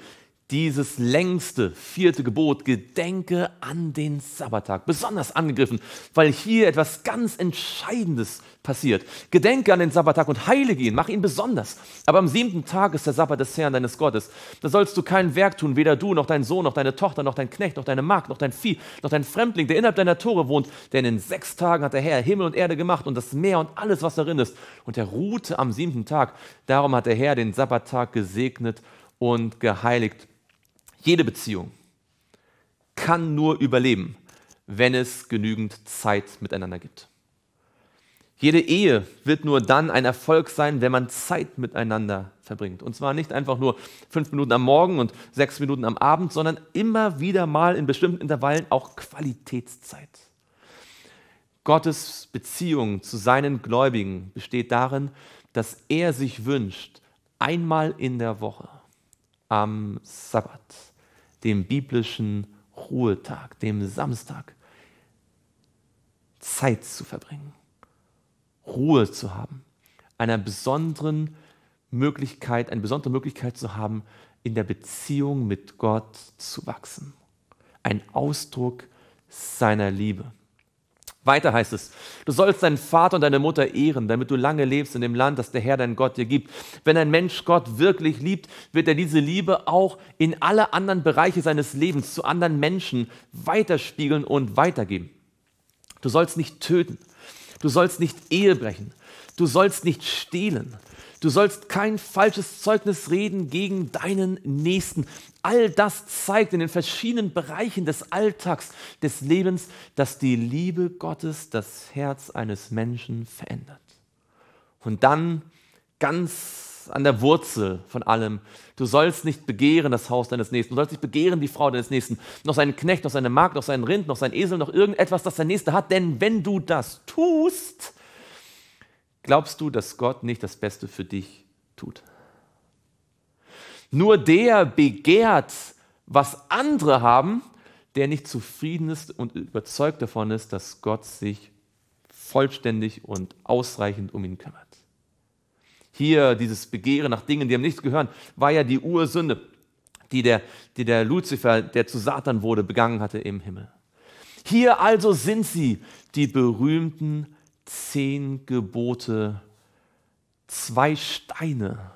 dieses längste vierte Gebot, gedenke an den Sabbattag, besonders angegriffen, weil hier etwas ganz Entscheidendes passiert. Gedenke an den Sabbattag und heilige ihn, mach ihn besonders. Aber am siebten Tag ist der Sabbat des Herrn deines Gottes. Da sollst du kein Werk tun, weder du noch dein Sohn, noch deine Tochter, noch dein Knecht, noch deine Magd, noch dein Vieh, noch dein Fremdling, der innerhalb deiner Tore wohnt. Denn in sechs Tagen hat der Herr Himmel und Erde gemacht und das Meer und alles, was darin ist. Und er ruhte am siebten Tag. Darum hat der Herr den Sabbattag gesegnet und geheiligt. Jede Beziehung kann nur überleben, wenn es genügend Zeit miteinander gibt. Jede Ehe wird nur dann ein Erfolg sein, wenn man Zeit miteinander verbringt. Und zwar nicht einfach nur fünf Minuten am Morgen und sechs Minuten am Abend, sondern immer wieder mal in bestimmten Intervallen auch Qualitätszeit. Gottes Beziehung zu seinen Gläubigen besteht darin, dass er sich wünscht, einmal in der Woche am Sabbat, dem biblischen Ruhetag, dem Samstag, Zeit zu verbringen Ruhe zu haben, einer besonderen Möglichkeit, eine besondere Möglichkeit zu haben, in der Beziehung mit Gott zu wachsen. Ein Ausdruck seiner Liebe. Weiter heißt es, du sollst deinen Vater und deine Mutter ehren, damit du lange lebst in dem Land, das der Herr dein Gott dir gibt. Wenn ein Mensch Gott wirklich liebt, wird er diese Liebe auch in alle anderen Bereiche seines Lebens zu anderen Menschen weiterspiegeln und weitergeben. Du sollst nicht töten. Du sollst nicht Ehe brechen. Du sollst nicht stehlen. Du sollst kein falsches Zeugnis reden gegen deinen Nächsten. All das zeigt in den verschiedenen Bereichen des Alltags, des Lebens, dass die Liebe Gottes das Herz eines Menschen verändert. Und dann ganz an der Wurzel von allem, du sollst nicht begehren das Haus deines Nächsten, du sollst nicht begehren die Frau deines Nächsten, noch seinen Knecht, noch seine Magd, noch seinen Rind, noch seinen Esel, noch irgendetwas, das der Nächste hat, denn wenn du das tust, glaubst du, dass Gott nicht das Beste für dich tut. Nur der begehrt, was andere haben, der nicht zufrieden ist und überzeugt davon ist, dass Gott sich vollständig und ausreichend um ihn kümmert. Hier dieses Begehren nach Dingen, die ihm nichts gehören, war ja die Ursünde, die der, die der Luzifer, der zu Satan wurde, begangen hatte im Himmel. Hier also sind sie, die berühmten zehn Gebote, zwei Steine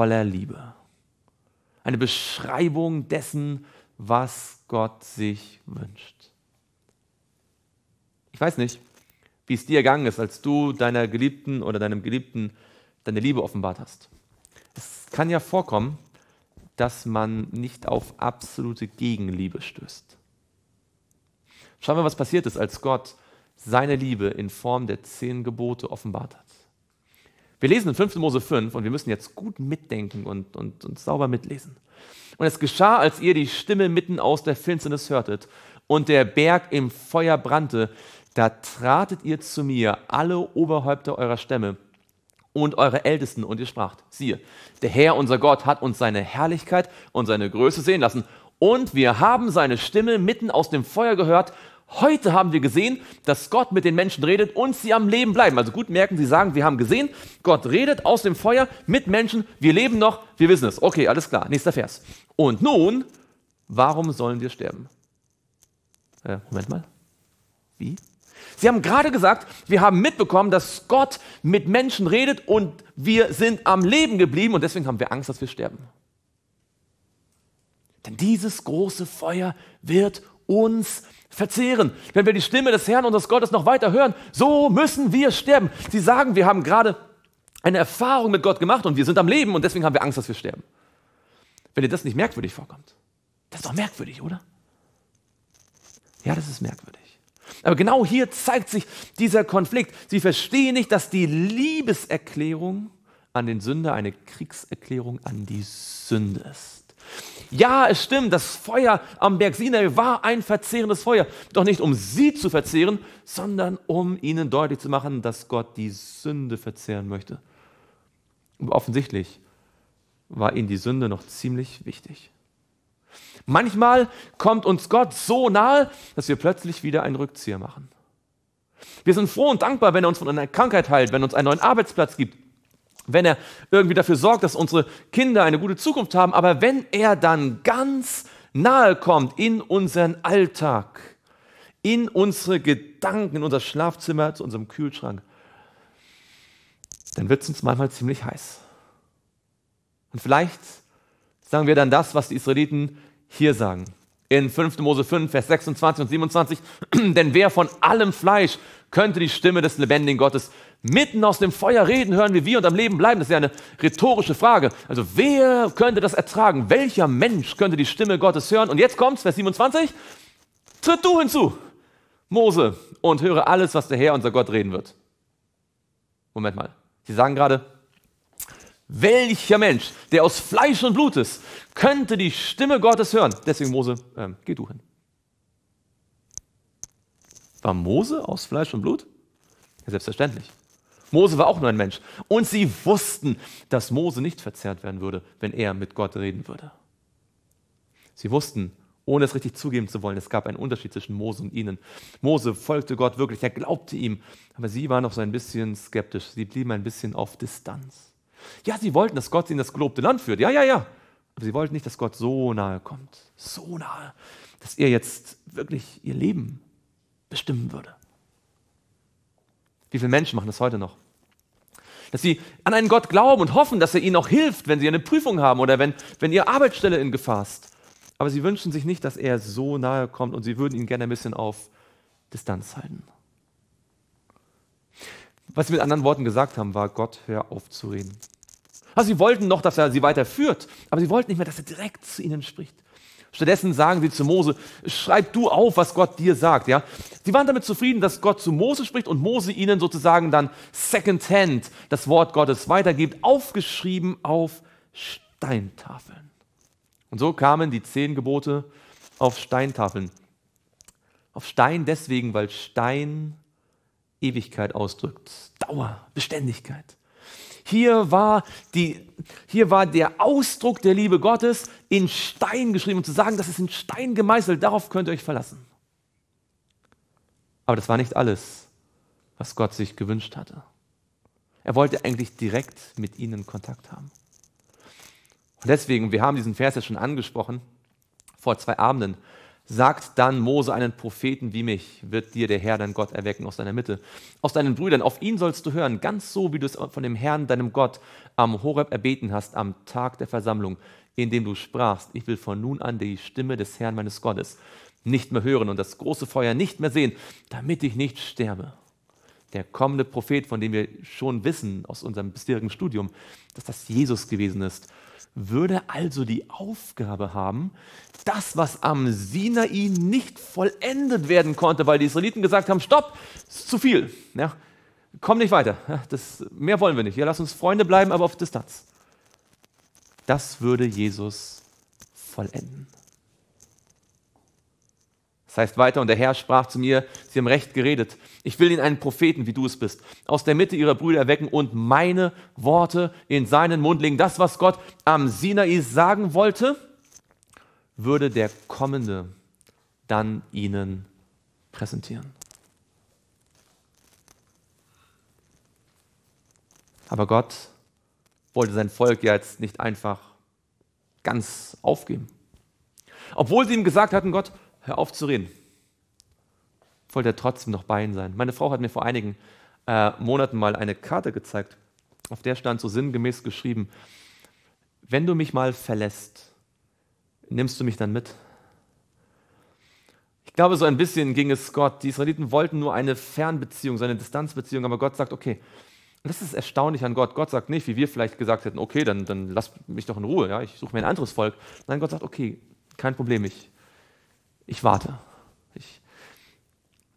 voller Liebe. Eine Beschreibung dessen, was Gott sich wünscht. Ich weiß nicht, wie es dir ergangen ist, als du deiner Geliebten oder deinem Geliebten deine Liebe offenbart hast. Es kann ja vorkommen, dass man nicht auf absolute Gegenliebe stößt. Schauen wir, was passiert ist, als Gott seine Liebe in Form der zehn Gebote offenbart hat. Wir lesen in 5. Mose 5 und wir müssen jetzt gut mitdenken und, und, und sauber mitlesen. Und es geschah, als ihr die Stimme mitten aus der Finsternis hörtet und der Berg im Feuer brannte, da tratet ihr zu mir, alle Oberhäupter eurer Stämme und eure Ältesten, und ihr spracht, siehe, der Herr, unser Gott, hat uns seine Herrlichkeit und seine Größe sehen lassen, und wir haben seine Stimme mitten aus dem Feuer gehört, Heute haben wir gesehen, dass Gott mit den Menschen redet und sie am Leben bleiben. Also gut merken, Sie sagen, wir haben gesehen, Gott redet aus dem Feuer mit Menschen, wir leben noch, wir wissen es. Okay, alles klar, nächster Vers. Und nun, warum sollen wir sterben? Äh, Moment mal. Wie? Sie haben gerade gesagt, wir haben mitbekommen, dass Gott mit Menschen redet und wir sind am Leben geblieben und deswegen haben wir Angst, dass wir sterben. Denn dieses große Feuer wird uns verzehren. Wenn wir die Stimme des Herrn unseres Gottes noch weiter hören, so müssen wir sterben. Sie sagen, wir haben gerade eine Erfahrung mit Gott gemacht und wir sind am Leben und deswegen haben wir Angst, dass wir sterben. Wenn dir das nicht merkwürdig vorkommt, das ist doch merkwürdig, oder? Ja, das ist merkwürdig. Aber genau hier zeigt sich dieser Konflikt. Sie verstehen nicht, dass die Liebeserklärung an den Sünder eine Kriegserklärung an die Sünde ist. Ja, es stimmt, das Feuer am Berg Sinai war ein verzehrendes Feuer, doch nicht um sie zu verzehren, sondern um ihnen deutlich zu machen, dass Gott die Sünde verzehren möchte. Und offensichtlich war ihnen die Sünde noch ziemlich wichtig. Manchmal kommt uns Gott so nahe, dass wir plötzlich wieder einen Rückzieher machen. Wir sind froh und dankbar, wenn er uns von einer Krankheit heilt, wenn er uns einen neuen Arbeitsplatz gibt, wenn er irgendwie dafür sorgt, dass unsere Kinder eine gute Zukunft haben, aber wenn er dann ganz nahe kommt in unseren Alltag, in unsere Gedanken, in unser Schlafzimmer, zu unserem Kühlschrank, dann wird es uns manchmal ziemlich heiß. Und vielleicht sagen wir dann das, was die Israeliten hier sagen. In 5. Mose 5, Vers 26 und 27. Denn wer von allem Fleisch könnte die Stimme des lebendigen Gottes mitten aus dem Feuer reden hören, wie wir und am Leben bleiben? Das ist ja eine rhetorische Frage. Also wer könnte das ertragen? Welcher Mensch könnte die Stimme Gottes hören? Und jetzt kommt's, Vers 27. Tritt du hinzu. Mose, und höre alles, was der Herr, unser Gott, reden wird. Moment mal. Sie sagen gerade, welcher Mensch, der aus Fleisch und Blut ist, könnte die Stimme Gottes hören? Deswegen, Mose, ähm, geh du hin. War Mose aus Fleisch und Blut? Ja, selbstverständlich. Mose war auch nur ein Mensch. Und sie wussten, dass Mose nicht verzerrt werden würde, wenn er mit Gott reden würde. Sie wussten, ohne es richtig zugeben zu wollen, es gab einen Unterschied zwischen Mose und ihnen. Mose folgte Gott wirklich, er glaubte ihm, aber sie waren noch so ein bisschen skeptisch, sie blieben ein bisschen auf Distanz. Ja, sie wollten, dass Gott sie in das gelobte Land führt, ja, ja, ja, aber sie wollten nicht, dass Gott so nahe kommt, so nahe, dass er jetzt wirklich ihr Leben bestimmen würde. Wie viele Menschen machen das heute noch? Dass sie an einen Gott glauben und hoffen, dass er ihnen auch hilft, wenn sie eine Prüfung haben oder wenn, wenn ihre Arbeitsstelle in Gefahr ist. Aber sie wünschen sich nicht, dass er so nahe kommt und sie würden ihn gerne ein bisschen auf Distanz halten. Was sie mit anderen Worten gesagt haben, war, Gott, hör auf zu reden. Also sie wollten noch, dass er sie weiterführt, aber sie wollten nicht mehr, dass er direkt zu ihnen spricht. Stattdessen sagen sie zu Mose, schreib du auf, was Gott dir sagt. Ja? Sie waren damit zufrieden, dass Gott zu Mose spricht und Mose ihnen sozusagen dann secondhand das Wort Gottes weitergibt, aufgeschrieben auf Steintafeln. Und so kamen die zehn Gebote auf Steintafeln. Auf Stein deswegen, weil Stein Ewigkeit ausdrückt, Dauer, Beständigkeit. Hier war, die, hier war der Ausdruck der Liebe Gottes in Stein geschrieben und zu sagen, das ist in Stein gemeißelt, darauf könnt ihr euch verlassen. Aber das war nicht alles, was Gott sich gewünscht hatte. Er wollte eigentlich direkt mit ihnen Kontakt haben. Und deswegen, wir haben diesen Vers ja schon angesprochen, vor zwei Abenden, sagt dann Mose einen Propheten wie mich, wird dir der Herr, dein Gott, erwecken aus deiner Mitte. Aus deinen Brüdern, auf ihn sollst du hören, ganz so, wie du es von dem Herrn, deinem Gott, am Horeb erbeten hast, am Tag der Versammlung, in dem du sprachst, ich will von nun an die Stimme des Herrn meines Gottes nicht mehr hören und das große Feuer nicht mehr sehen, damit ich nicht sterbe. Der kommende Prophet, von dem wir schon wissen aus unserem bisherigen Studium, dass das Jesus gewesen ist würde also die Aufgabe haben, das, was am Sinai nicht vollendet werden konnte, weil die Israeliten gesagt haben, stopp, ist zu viel, ja, komm nicht weiter, das, mehr wollen wir nicht, ja, lass uns Freunde bleiben, aber auf Distanz. Das würde Jesus vollenden. Das heißt weiter, und der Herr sprach zu mir, Sie haben recht geredet. Ich will Ihnen einen Propheten, wie du es bist, aus der Mitte Ihrer Brüder erwecken und meine Worte in seinen Mund legen. Das, was Gott am Sinai sagen wollte, würde der Kommende dann Ihnen präsentieren. Aber Gott wollte sein Volk ja jetzt nicht einfach ganz aufgeben. Obwohl sie ihm gesagt hatten, Gott, hör auf zu reden. Wollte er trotzdem noch bei ihnen sein. Meine Frau hat mir vor einigen äh, Monaten mal eine Karte gezeigt, auf der stand so sinngemäß geschrieben, wenn du mich mal verlässt, nimmst du mich dann mit? Ich glaube, so ein bisschen ging es Gott. Die Israeliten wollten nur eine Fernbeziehung, so eine Distanzbeziehung, aber Gott sagt, okay. Das ist erstaunlich an Gott. Gott sagt nicht, wie wir vielleicht gesagt hätten, okay, dann, dann lass mich doch in Ruhe, ja? ich suche mir ein anderes Volk. Nein, Gott sagt, okay, kein Problem, ich, ich warte. Ich,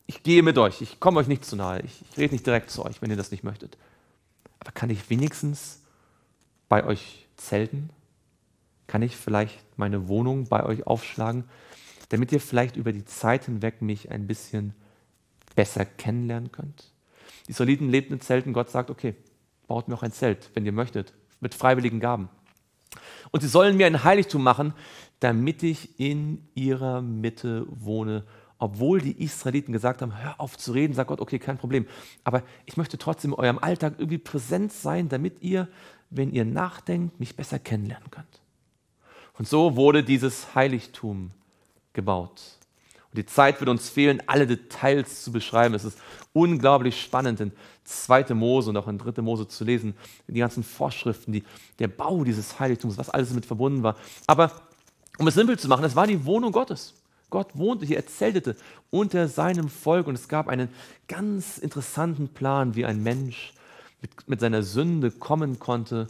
ich gehe mit euch. Ich komme euch nicht zu nahe. Ich, ich rede nicht direkt zu euch, wenn ihr das nicht möchtet. Aber kann ich wenigstens bei euch zelten? Kann ich vielleicht meine Wohnung bei euch aufschlagen, damit ihr vielleicht über die Zeit hinweg mich ein bisschen besser kennenlernen könnt? Die Israeliten lebten in Zelten. Gott sagt, okay, baut mir auch ein Zelt, wenn ihr möchtet, mit freiwilligen Gaben. Und sie sollen mir ein Heiligtum machen, damit ich in ihrer Mitte wohne. Obwohl die Israeliten gesagt haben, hör auf zu reden, sagt Gott, okay, kein Problem. Aber ich möchte trotzdem in eurem Alltag irgendwie präsent sein, damit ihr, wenn ihr nachdenkt, mich besser kennenlernen könnt. Und so wurde dieses Heiligtum gebaut. Und die Zeit wird uns fehlen, alle Details zu beschreiben. Es ist unglaublich spannend, in 2. Mose und auch in 3. Mose zu lesen, die ganzen Vorschriften, die, der Bau dieses Heiligtums, was alles damit verbunden war. Aber um es simpel zu machen, es war die Wohnung Gottes. Gott wohnte hier, er zeltete unter seinem Volk und es gab einen ganz interessanten Plan, wie ein Mensch mit, mit seiner Sünde kommen konnte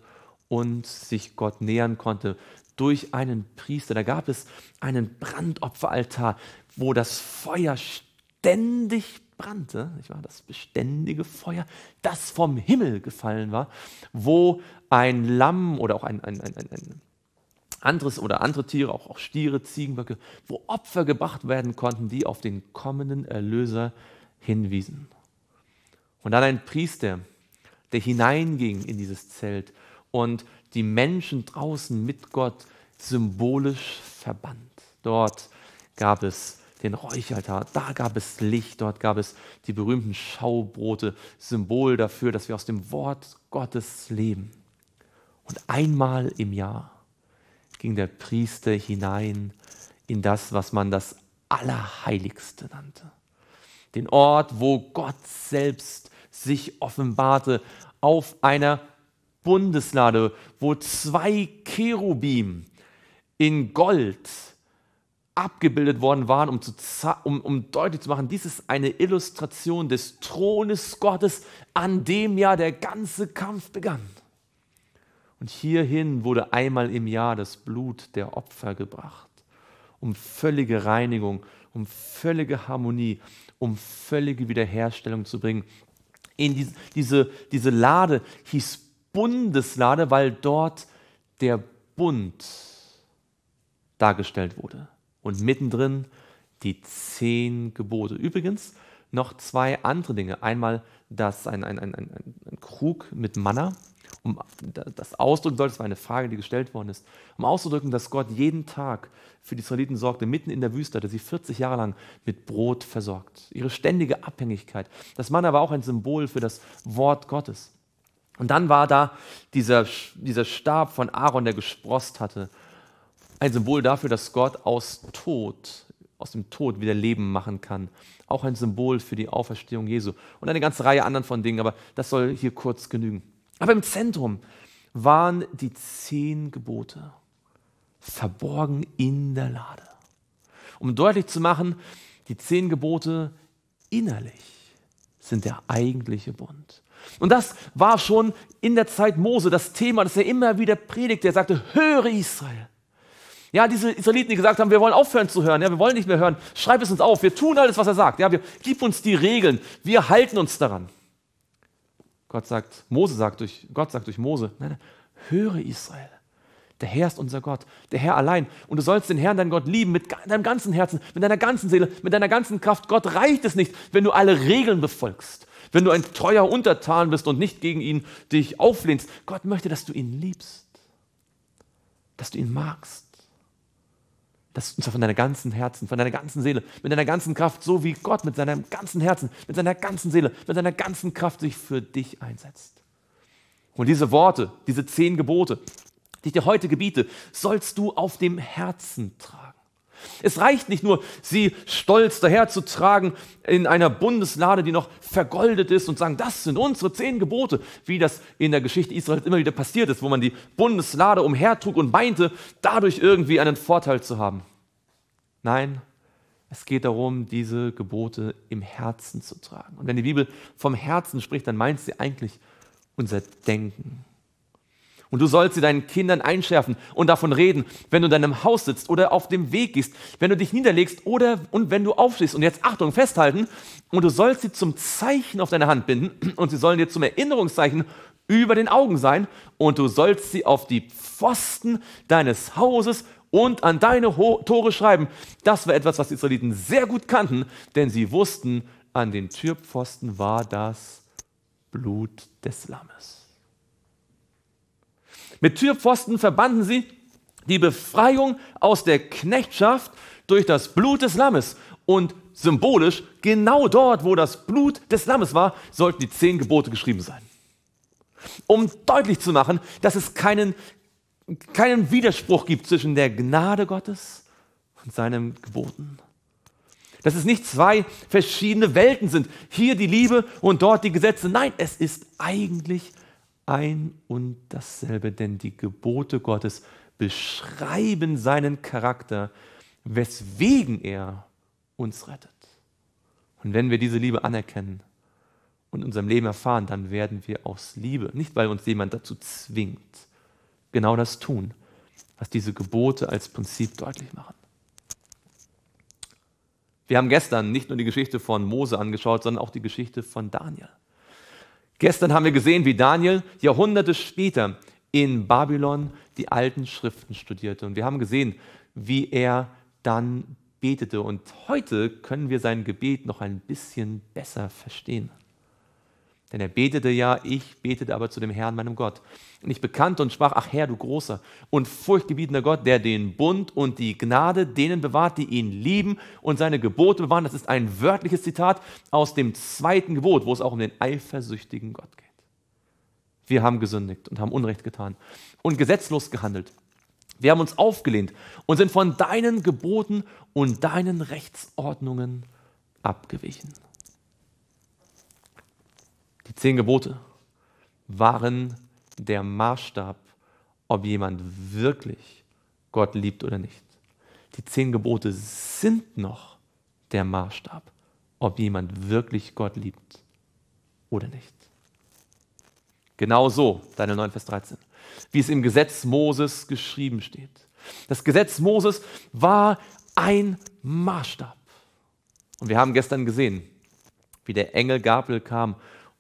und sich Gott nähern konnte durch einen Priester. Da gab es einen Brandopferaltar, wo das Feuer beständig brannte, nicht wahr? das beständige Feuer, das vom Himmel gefallen war, wo ein Lamm oder auch ein, ein, ein, ein anderes oder andere Tiere, auch, auch Stiere, Ziegenböcke, wo Opfer gebracht werden konnten, die auf den kommenden Erlöser hinwiesen. Und dann ein Priester, der hineinging in dieses Zelt und die Menschen draußen mit Gott symbolisch verband. Dort gab es den Räucheraltar, da gab es Licht, dort gab es die berühmten Schaubrote, Symbol dafür, dass wir aus dem Wort Gottes leben. Und einmal im Jahr ging der Priester hinein in das, was man das Allerheiligste nannte. Den Ort, wo Gott selbst sich offenbarte auf einer Bundeslade, wo zwei Cherubim in Gold abgebildet worden waren, um, zu, um, um deutlich zu machen, dies ist eine Illustration des Thrones Gottes, an dem ja der ganze Kampf begann. Und hierhin wurde einmal im Jahr das Blut der Opfer gebracht, um völlige Reinigung, um völlige Harmonie, um völlige Wiederherstellung zu bringen. In diese, diese, diese Lade hieß Bundeslade, weil dort der Bund dargestellt wurde und mittendrin die zehn Gebote. Übrigens noch zwei andere Dinge. Einmal das, ein, ein, ein, ein Krug mit Manna, um das ausdrücken soll, das war eine Frage, die gestellt worden ist, um auszudrücken, dass Gott jeden Tag für die Israeliten sorgte, mitten in der Wüste, dass sie 40 Jahre lang mit Brot versorgt. Ihre ständige Abhängigkeit. Das Manna war auch ein Symbol für das Wort Gottes. Und dann war da dieser, dieser Stab von Aaron, der gesprost hatte ein Symbol dafür, dass Gott aus Tod, aus dem Tod wieder Leben machen kann. Auch ein Symbol für die Auferstehung Jesu. Und eine ganze Reihe anderen von Dingen, aber das soll hier kurz genügen. Aber im Zentrum waren die zehn Gebote, verborgen in der Lade. Um deutlich zu machen, die zehn Gebote innerlich sind der eigentliche Bund. Und das war schon in der Zeit Mose das Thema, das er immer wieder predigte. Er sagte, höre Israel, ja, diese Israeliten, die gesagt haben, wir wollen aufhören zu hören, ja, wir wollen nicht mehr hören, schreib es uns auf, wir tun alles, was er sagt, ja, wir, gib uns die Regeln, wir halten uns daran. Gott sagt, Mose sagt durch, Gott sagt durch Mose, nein, nein, höre Israel, der Herr ist unser Gott, der Herr allein. Und du sollst den Herrn, deinen Gott, lieben mit deinem ganzen Herzen, mit deiner ganzen Seele, mit deiner ganzen Kraft. Gott reicht es nicht, wenn du alle Regeln befolgst, wenn du ein treuer Untertan bist und nicht gegen ihn dich auflehnst. Gott möchte, dass du ihn liebst, dass du ihn magst. Das, und zwar von deinem ganzen Herzen, von deiner ganzen Seele, mit deiner ganzen Kraft, so wie Gott mit seinem ganzen Herzen, mit seiner ganzen Seele, mit seiner ganzen Kraft sich für dich einsetzt. Und diese Worte, diese zehn Gebote, die ich dir heute gebiete, sollst du auf dem Herzen tragen. Es reicht nicht nur, sie stolz daherzutragen in einer Bundeslade, die noch vergoldet ist und sagen, das sind unsere zehn Gebote, wie das in der Geschichte Israels immer wieder passiert ist, wo man die Bundeslade umhertrug und meinte, dadurch irgendwie einen Vorteil zu haben. Nein, es geht darum, diese Gebote im Herzen zu tragen. Und wenn die Bibel vom Herzen spricht, dann meint sie eigentlich unser Denken. Und du sollst sie deinen Kindern einschärfen und davon reden, wenn du in deinem Haus sitzt oder auf dem Weg gehst, wenn du dich niederlegst oder und wenn du aufstehst. Und jetzt Achtung, festhalten. Und du sollst sie zum Zeichen auf deine Hand binden und sie sollen dir zum Erinnerungszeichen über den Augen sein. Und du sollst sie auf die Pfosten deines Hauses und an deine Tore schreiben. Das war etwas, was die Israeliten sehr gut kannten, denn sie wussten, an den Türpfosten war das Blut des Lammes. Mit Türpfosten verbanden sie die Befreiung aus der Knechtschaft durch das Blut des Lammes. Und symbolisch, genau dort, wo das Blut des Lammes war, sollten die zehn Gebote geschrieben sein. Um deutlich zu machen, dass es keinen, keinen Widerspruch gibt zwischen der Gnade Gottes und seinen Geboten. Dass es nicht zwei verschiedene Welten sind. Hier die Liebe und dort die Gesetze. Nein, es ist eigentlich ein und dasselbe, denn die Gebote Gottes beschreiben seinen Charakter, weswegen er uns rettet. Und wenn wir diese Liebe anerkennen und in unserem Leben erfahren, dann werden wir aus Liebe, nicht weil uns jemand dazu zwingt, genau das tun, was diese Gebote als Prinzip deutlich machen. Wir haben gestern nicht nur die Geschichte von Mose angeschaut, sondern auch die Geschichte von Daniel. Gestern haben wir gesehen, wie Daniel Jahrhunderte später in Babylon die alten Schriften studierte. Und wir haben gesehen, wie er dann betete. Und heute können wir sein Gebet noch ein bisschen besser verstehen. Denn er betete ja, ich betete aber zu dem Herrn, meinem Gott. Und ich bekannte und sprach, ach Herr, du großer und furchtgebietender Gott, der den Bund und die Gnade denen bewahrt, die ihn lieben und seine Gebote bewahren. Das ist ein wörtliches Zitat aus dem zweiten Gebot, wo es auch um den eifersüchtigen Gott geht. Wir haben gesündigt und haben Unrecht getan und gesetzlos gehandelt. Wir haben uns aufgelehnt und sind von deinen Geboten und deinen Rechtsordnungen abgewichen. Die zehn Gebote waren der Maßstab, ob jemand wirklich Gott liebt oder nicht. Die zehn Gebote sind noch der Maßstab, ob jemand wirklich Gott liebt oder nicht. Genau so, Daniel 9, Vers 13, wie es im Gesetz Moses geschrieben steht. Das Gesetz Moses war ein Maßstab. Und wir haben gestern gesehen, wie der Engel Gabriel kam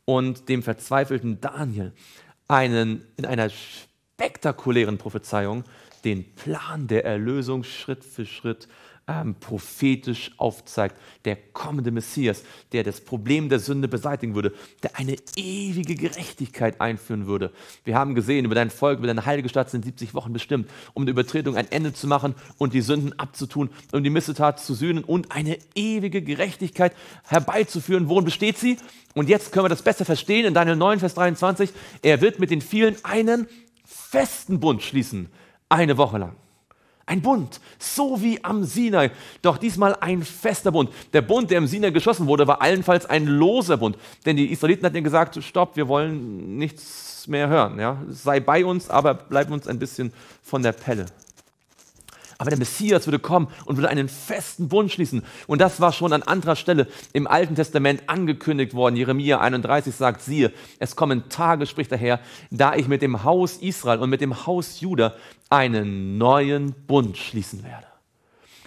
und dem verzweifelten Daniel einen, in einer spektakulären Prophezeiung den Plan der Erlösung Schritt für Schritt ähm, prophetisch aufzeigt. Der kommende Messias, der das Problem der Sünde beseitigen würde, der eine ewige Gerechtigkeit einführen würde. Wir haben gesehen, über dein Volk, über deine heilige Stadt sind 70 Wochen bestimmt, um der Übertretung ein Ende zu machen und die Sünden abzutun, um die Missetat zu sühnen und eine ewige Gerechtigkeit herbeizuführen. Worin besteht sie? Und jetzt können wir das besser verstehen in Daniel 9, Vers 23. Er wird mit den vielen einen festen Bund schließen, eine Woche lang. Ein Bund, so wie am Sinai, doch diesmal ein fester Bund. Der Bund, der im Sinai geschossen wurde, war allenfalls ein loser Bund. Denn die Israeliten hatten gesagt, stopp, wir wollen nichts mehr hören. Ja? Sei bei uns, aber bleib uns ein bisschen von der Pelle. Aber der Messias würde kommen und würde einen festen Bund schließen. Und das war schon an anderer Stelle im Alten Testament angekündigt worden. Jeremia 31 sagt, siehe, es kommen Tage, spricht der Herr, da ich mit dem Haus Israel und mit dem Haus Juda einen neuen Bund schließen werde.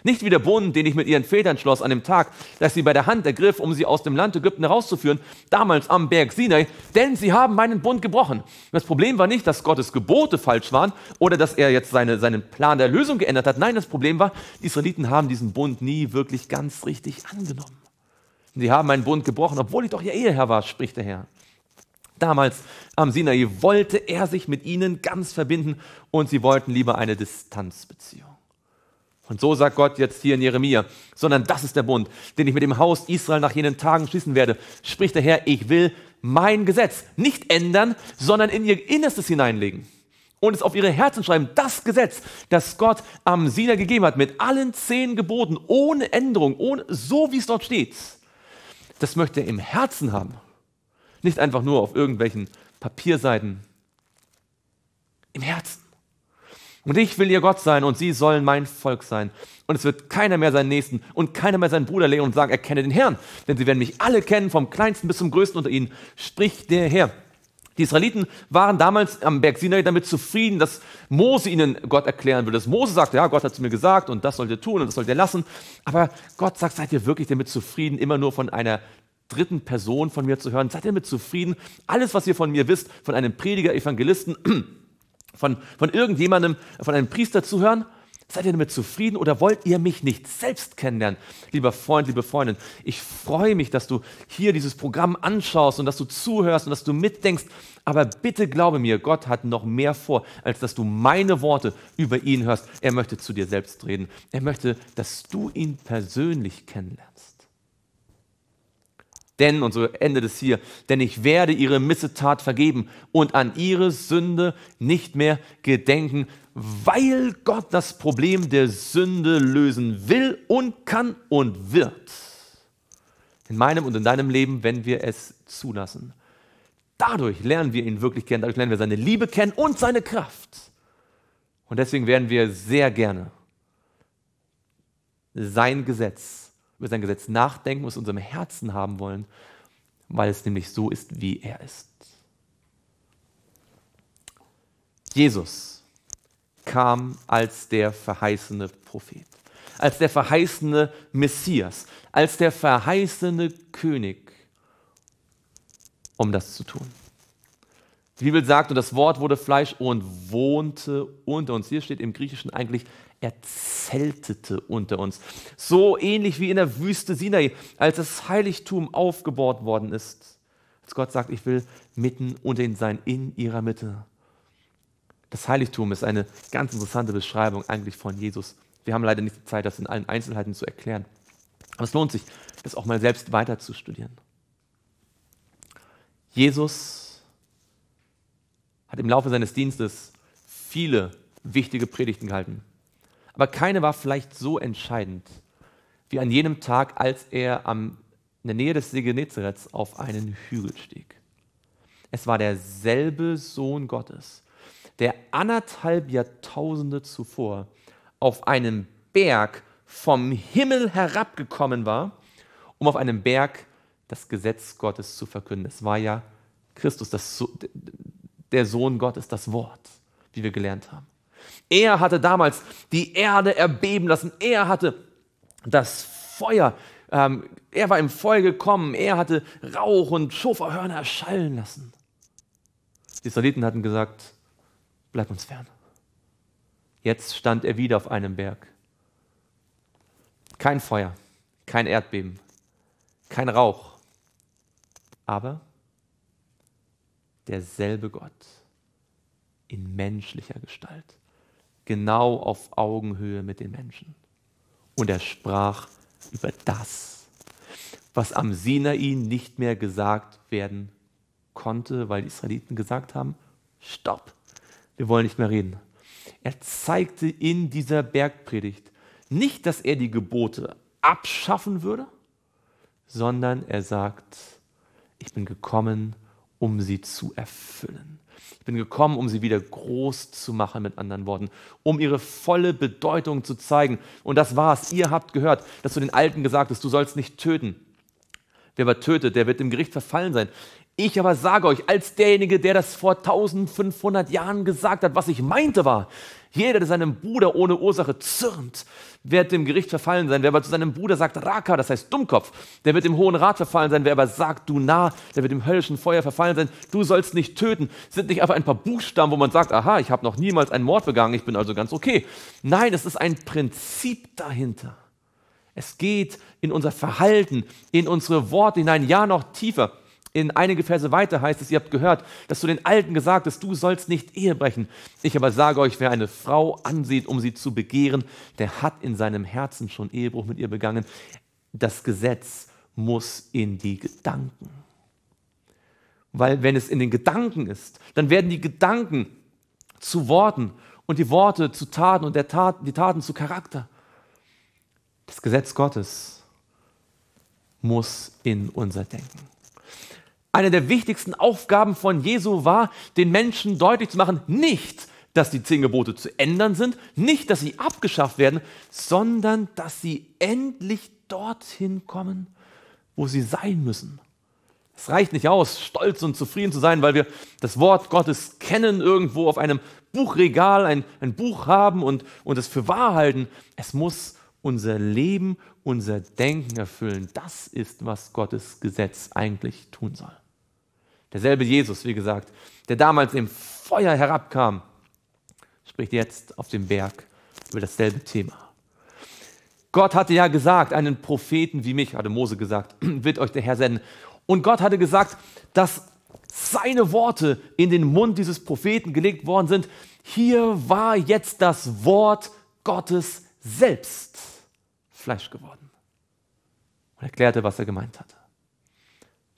Nicht wie der Bund, den ich mit ihren Vätern schloss an dem Tag, dass sie bei der Hand ergriff, um sie aus dem Land Ägypten herauszuführen, damals am Berg Sinai, denn sie haben meinen Bund gebrochen. Das Problem war nicht, dass Gottes Gebote falsch waren oder dass er jetzt seine, seinen Plan der Lösung geändert hat. Nein, das Problem war, die Israeliten haben diesen Bund nie wirklich ganz richtig angenommen. Sie haben meinen Bund gebrochen, obwohl ich doch ihr Eheherr war, spricht der Herr. Damals am Sinai wollte er sich mit ihnen ganz verbinden und sie wollten lieber eine Distanzbeziehung. Und so sagt Gott jetzt hier in Jeremia, sondern das ist der Bund, den ich mit dem Haus Israel nach jenen Tagen schließen werde. Spricht der Herr, ich will mein Gesetz nicht ändern, sondern in ihr Innerstes hineinlegen und es auf ihre Herzen schreiben. Das Gesetz, das Gott am Sinai gegeben hat, mit allen zehn Geboten, ohne Änderung, ohne, so wie es dort steht, das möchte er im Herzen haben. Nicht einfach nur auf irgendwelchen Papierseiten. Im Herzen. Und ich will ihr Gott sein und sie sollen mein Volk sein. Und es wird keiner mehr seinen Nächsten und keiner mehr seinen Bruder lehnen und sagen, erkenne den Herrn. Denn sie werden mich alle kennen, vom kleinsten bis zum größten unter ihnen, spricht der Herr. Die Israeliten waren damals am Berg Sinai damit zufrieden, dass Mose ihnen Gott erklären würde. Dass Mose sagte, ja, Gott hat es mir gesagt und das sollt ihr tun und das sollt ihr lassen. Aber Gott sagt, seid ihr wirklich damit zufrieden, immer nur von einer dritten Person von mir zu hören? Seid ihr damit zufrieden, alles, was ihr von mir wisst, von einem Prediger, Evangelisten, von, von irgendjemandem, von einem Priester zu hören? Seid ihr damit zufrieden oder wollt ihr mich nicht selbst kennenlernen? Lieber Freund, liebe Freundin, ich freue mich, dass du hier dieses Programm anschaust und dass du zuhörst und dass du mitdenkst. Aber bitte glaube mir, Gott hat noch mehr vor, als dass du meine Worte über ihn hörst. Er möchte zu dir selbst reden. Er möchte, dass du ihn persönlich kennenlernst. Denn, und so endet es hier, denn ich werde ihre Missetat vergeben und an ihre Sünde nicht mehr gedenken, weil Gott das Problem der Sünde lösen will und kann und wird. In meinem und in deinem Leben, wenn wir es zulassen. Dadurch lernen wir ihn wirklich kennen, dadurch lernen wir seine Liebe kennen und seine Kraft. Und deswegen werden wir sehr gerne sein Gesetz über sein Gesetz nachdenken, was unserem Herzen haben wollen, weil es nämlich so ist, wie er ist. Jesus kam als der verheißene Prophet, als der verheißene Messias, als der verheißene König, um das zu tun. Die Bibel sagt, und das Wort wurde Fleisch und wohnte unter uns. Hier steht im Griechischen eigentlich, er zeltete unter uns. So ähnlich wie in der Wüste Sinai, als das Heiligtum aufgebaut worden ist. Als Gott sagt, ich will mitten unter ihnen sein, in ihrer Mitte. Das Heiligtum ist eine ganz interessante Beschreibung eigentlich von Jesus. Wir haben leider nicht die Zeit, das in allen Einzelheiten zu erklären. Aber es lohnt sich, das auch mal selbst weiter zu studieren. Jesus hat im Laufe seines Dienstes viele wichtige Predigten gehalten. Aber keine war vielleicht so entscheidend wie an jenem Tag, als er am, in der Nähe des See Genezareths auf einen Hügel stieg. Es war derselbe Sohn Gottes, der anderthalb Jahrtausende zuvor auf einem Berg vom Himmel herabgekommen war, um auf einem Berg das Gesetz Gottes zu verkünden. Es war ja Christus, das, der Sohn Gottes, das Wort, wie wir gelernt haben. Er hatte damals die Erde erbeben lassen. Er hatte das Feuer, ähm, er war im Feuer gekommen. Er hatte Rauch und Schofahörner erschallen lassen. Die Israeliten hatten gesagt, bleib uns fern. Jetzt stand er wieder auf einem Berg. Kein Feuer, kein Erdbeben, kein Rauch, aber derselbe Gott in menschlicher Gestalt, genau auf Augenhöhe mit den Menschen. Und er sprach über das, was am Sinai nicht mehr gesagt werden konnte, weil die Israeliten gesagt haben, stopp, wir wollen nicht mehr reden. Er zeigte in dieser Bergpredigt nicht, dass er die Gebote abschaffen würde, sondern er sagt, ich bin gekommen, um sie zu erfüllen. Ich bin gekommen, um sie wieder groß zu machen, mit anderen Worten, um ihre volle Bedeutung zu zeigen. Und das war's. Ihr habt gehört, dass du den Alten gesagt hast, du sollst nicht töten. Wer aber tötet, der wird im Gericht verfallen sein. Ich aber sage euch, als derjenige, der das vor 1500 Jahren gesagt hat, was ich meinte war, jeder, der seinem Bruder ohne Ursache zürnt, wird dem Gericht verfallen sein. Wer aber zu seinem Bruder sagt, Raka, das heißt Dummkopf, der wird im Hohen Rat verfallen sein. Wer aber sagt, du nah, der wird im höllischen Feuer verfallen sein. Du sollst nicht töten. sind nicht einfach ein paar Buchstaben, wo man sagt, aha, ich habe noch niemals einen Mord begangen, ich bin also ganz okay. Nein, es ist ein Prinzip dahinter. Es geht in unser Verhalten, in unsere Worte hinein, ja noch tiefer in einige Verse weiter heißt es, ihr habt gehört, dass du den Alten gesagt hast, du sollst nicht Ehe brechen. Ich aber sage euch, wer eine Frau ansieht, um sie zu begehren, der hat in seinem Herzen schon Ehebruch mit ihr begangen. Das Gesetz muss in die Gedanken. Weil wenn es in den Gedanken ist, dann werden die Gedanken zu Worten und die Worte zu Taten und der Tat, die Taten zu Charakter. Das Gesetz Gottes muss in unser Denken. Eine der wichtigsten Aufgaben von Jesu war, den Menschen deutlich zu machen, nicht, dass die zehn Gebote zu ändern sind, nicht, dass sie abgeschafft werden, sondern dass sie endlich dorthin kommen, wo sie sein müssen. Es reicht nicht aus, stolz und zufrieden zu sein, weil wir das Wort Gottes kennen, irgendwo auf einem Buchregal ein, ein Buch haben und, und es für wahr halten. Es muss unser Leben, unser Denken erfüllen. Das ist, was Gottes Gesetz eigentlich tun soll. Derselbe Jesus, wie gesagt, der damals im Feuer herabkam, spricht jetzt auf dem Berg über dasselbe Thema. Gott hatte ja gesagt, einen Propheten wie mich, hatte Mose gesagt, wird euch der Herr senden. Und Gott hatte gesagt, dass seine Worte in den Mund dieses Propheten gelegt worden sind. Hier war jetzt das Wort Gottes selbst Fleisch geworden. Und erklärte, was er gemeint hatte.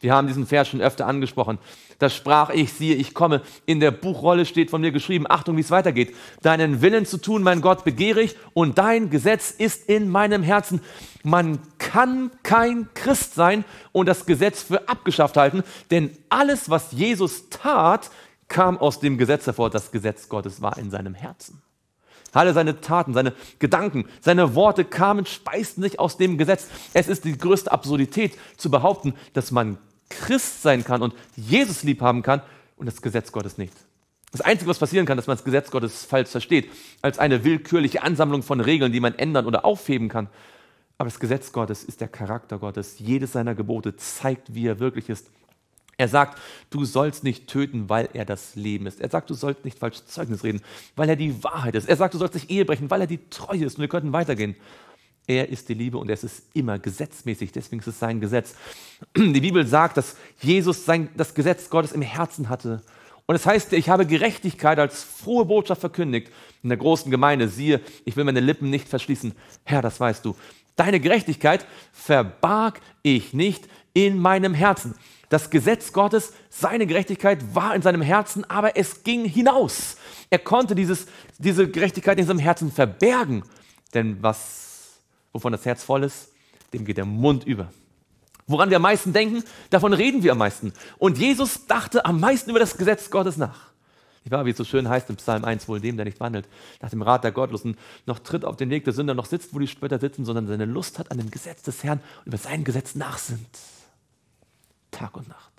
Wir haben diesen Vers schon öfter angesprochen. Da sprach ich, siehe, ich komme. In der Buchrolle steht von mir geschrieben, Achtung, wie es weitergeht. Deinen Willen zu tun, mein Gott, begehre ich und dein Gesetz ist in meinem Herzen. Man kann kein Christ sein und das Gesetz für abgeschafft halten, denn alles, was Jesus tat, kam aus dem Gesetz hervor. Das Gesetz Gottes war in seinem Herzen. Alle seine Taten, seine Gedanken, seine Worte kamen, speisten sich aus dem Gesetz. Es ist die größte Absurdität zu behaupten, dass man Christ sein kann und Jesus lieb haben kann und das Gesetz Gottes nicht. Das Einzige, was passieren kann, dass man das Gesetz Gottes falsch versteht, als eine willkürliche Ansammlung von Regeln, die man ändern oder aufheben kann. Aber das Gesetz Gottes ist der Charakter Gottes. Jedes seiner Gebote zeigt, wie er wirklich ist. Er sagt, du sollst nicht töten, weil er das Leben ist. Er sagt, du sollst nicht falsch Zeugnis reden, weil er die Wahrheit ist. Er sagt, du sollst nicht Ehe brechen, weil er die Treue ist. Und wir könnten weitergehen. Er ist die Liebe und es ist immer gesetzmäßig, deswegen ist es sein Gesetz. Die Bibel sagt, dass Jesus sein, das Gesetz Gottes im Herzen hatte. Und es heißt, ich habe Gerechtigkeit als frohe Botschaft verkündigt in der großen Gemeinde. Siehe, ich will meine Lippen nicht verschließen. Herr, das weißt du. Deine Gerechtigkeit verbarg ich nicht in meinem Herzen. Das Gesetz Gottes, seine Gerechtigkeit war in seinem Herzen, aber es ging hinaus. Er konnte dieses, diese Gerechtigkeit in seinem Herzen verbergen. Denn was wovon das Herz voll ist, dem geht der Mund über. Woran wir am meisten denken, davon reden wir am meisten. Und Jesus dachte am meisten über das Gesetz Gottes nach. Ich war, wie es so schön heißt im Psalm 1, wohl dem, der nicht wandelt, nach dem Rat der Gottlosen, noch tritt auf den Weg der Sünder, noch sitzt, wo die Spötter sitzen, sondern seine Lust hat an dem Gesetz des Herrn und über sein Gesetz nachsinnt. Tag und Nacht.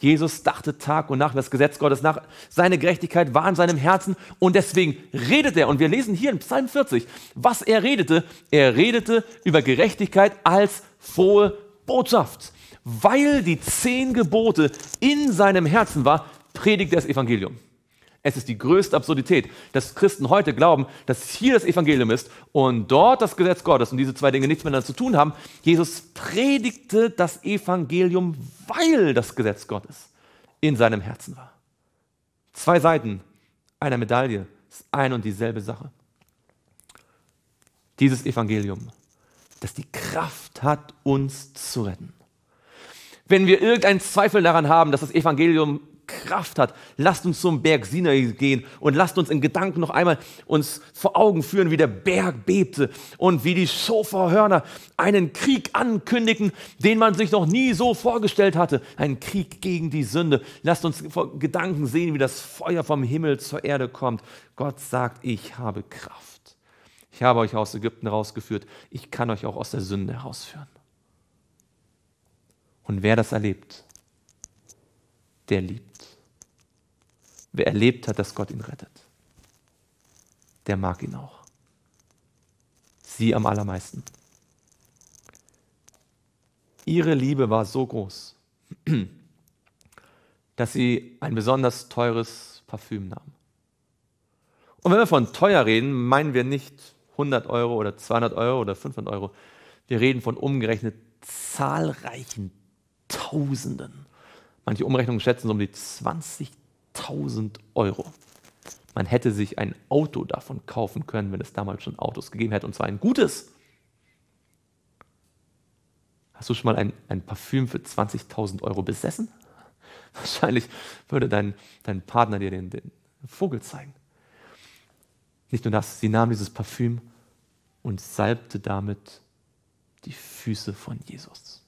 Jesus dachte Tag und Nacht das Gesetz Gottes nach. Seine Gerechtigkeit war in seinem Herzen und deswegen redet er. Und wir lesen hier in Psalm 40, was er redete. Er redete über Gerechtigkeit als frohe Botschaft. Weil die zehn Gebote in seinem Herzen war, predigt er das Evangelium. Es ist die größte Absurdität, dass Christen heute glauben, dass hier das Evangelium ist und dort das Gesetz Gottes und diese zwei Dinge nichts miteinander zu tun haben. Jesus predigte das Evangelium, weil das Gesetz Gottes in seinem Herzen war. Zwei Seiten einer Medaille ist ein und dieselbe Sache. Dieses Evangelium, das die Kraft hat, uns zu retten. Wenn wir irgendeinen Zweifel daran haben, dass das Evangelium Kraft hat. Lasst uns zum Berg Sinai gehen und lasst uns in Gedanken noch einmal uns vor Augen führen, wie der Berg bebte und wie die Schoferhörner einen Krieg ankündigen, den man sich noch nie so vorgestellt hatte. Ein Krieg gegen die Sünde. Lasst uns vor Gedanken sehen, wie das Feuer vom Himmel zur Erde kommt. Gott sagt, ich habe Kraft. Ich habe euch aus Ägypten rausgeführt. Ich kann euch auch aus der Sünde herausführen. Und wer das erlebt, der liebt. Wer erlebt hat, dass Gott ihn rettet, der mag ihn auch. Sie am allermeisten. Ihre Liebe war so groß, dass sie ein besonders teures Parfüm nahm. Und wenn wir von teuer reden, meinen wir nicht 100 Euro oder 200 Euro oder 500 Euro. Wir reden von umgerechnet zahlreichen Tausenden. Manche Umrechnungen schätzen so um die 20 1000 Euro. Man hätte sich ein Auto davon kaufen können, wenn es damals schon Autos gegeben hätte, und zwar ein gutes. Hast du schon mal ein, ein Parfüm für 20.000 Euro besessen? Wahrscheinlich würde dein, dein Partner dir den, den Vogel zeigen. Nicht nur das, sie nahm dieses Parfüm und salbte damit die Füße von Jesus.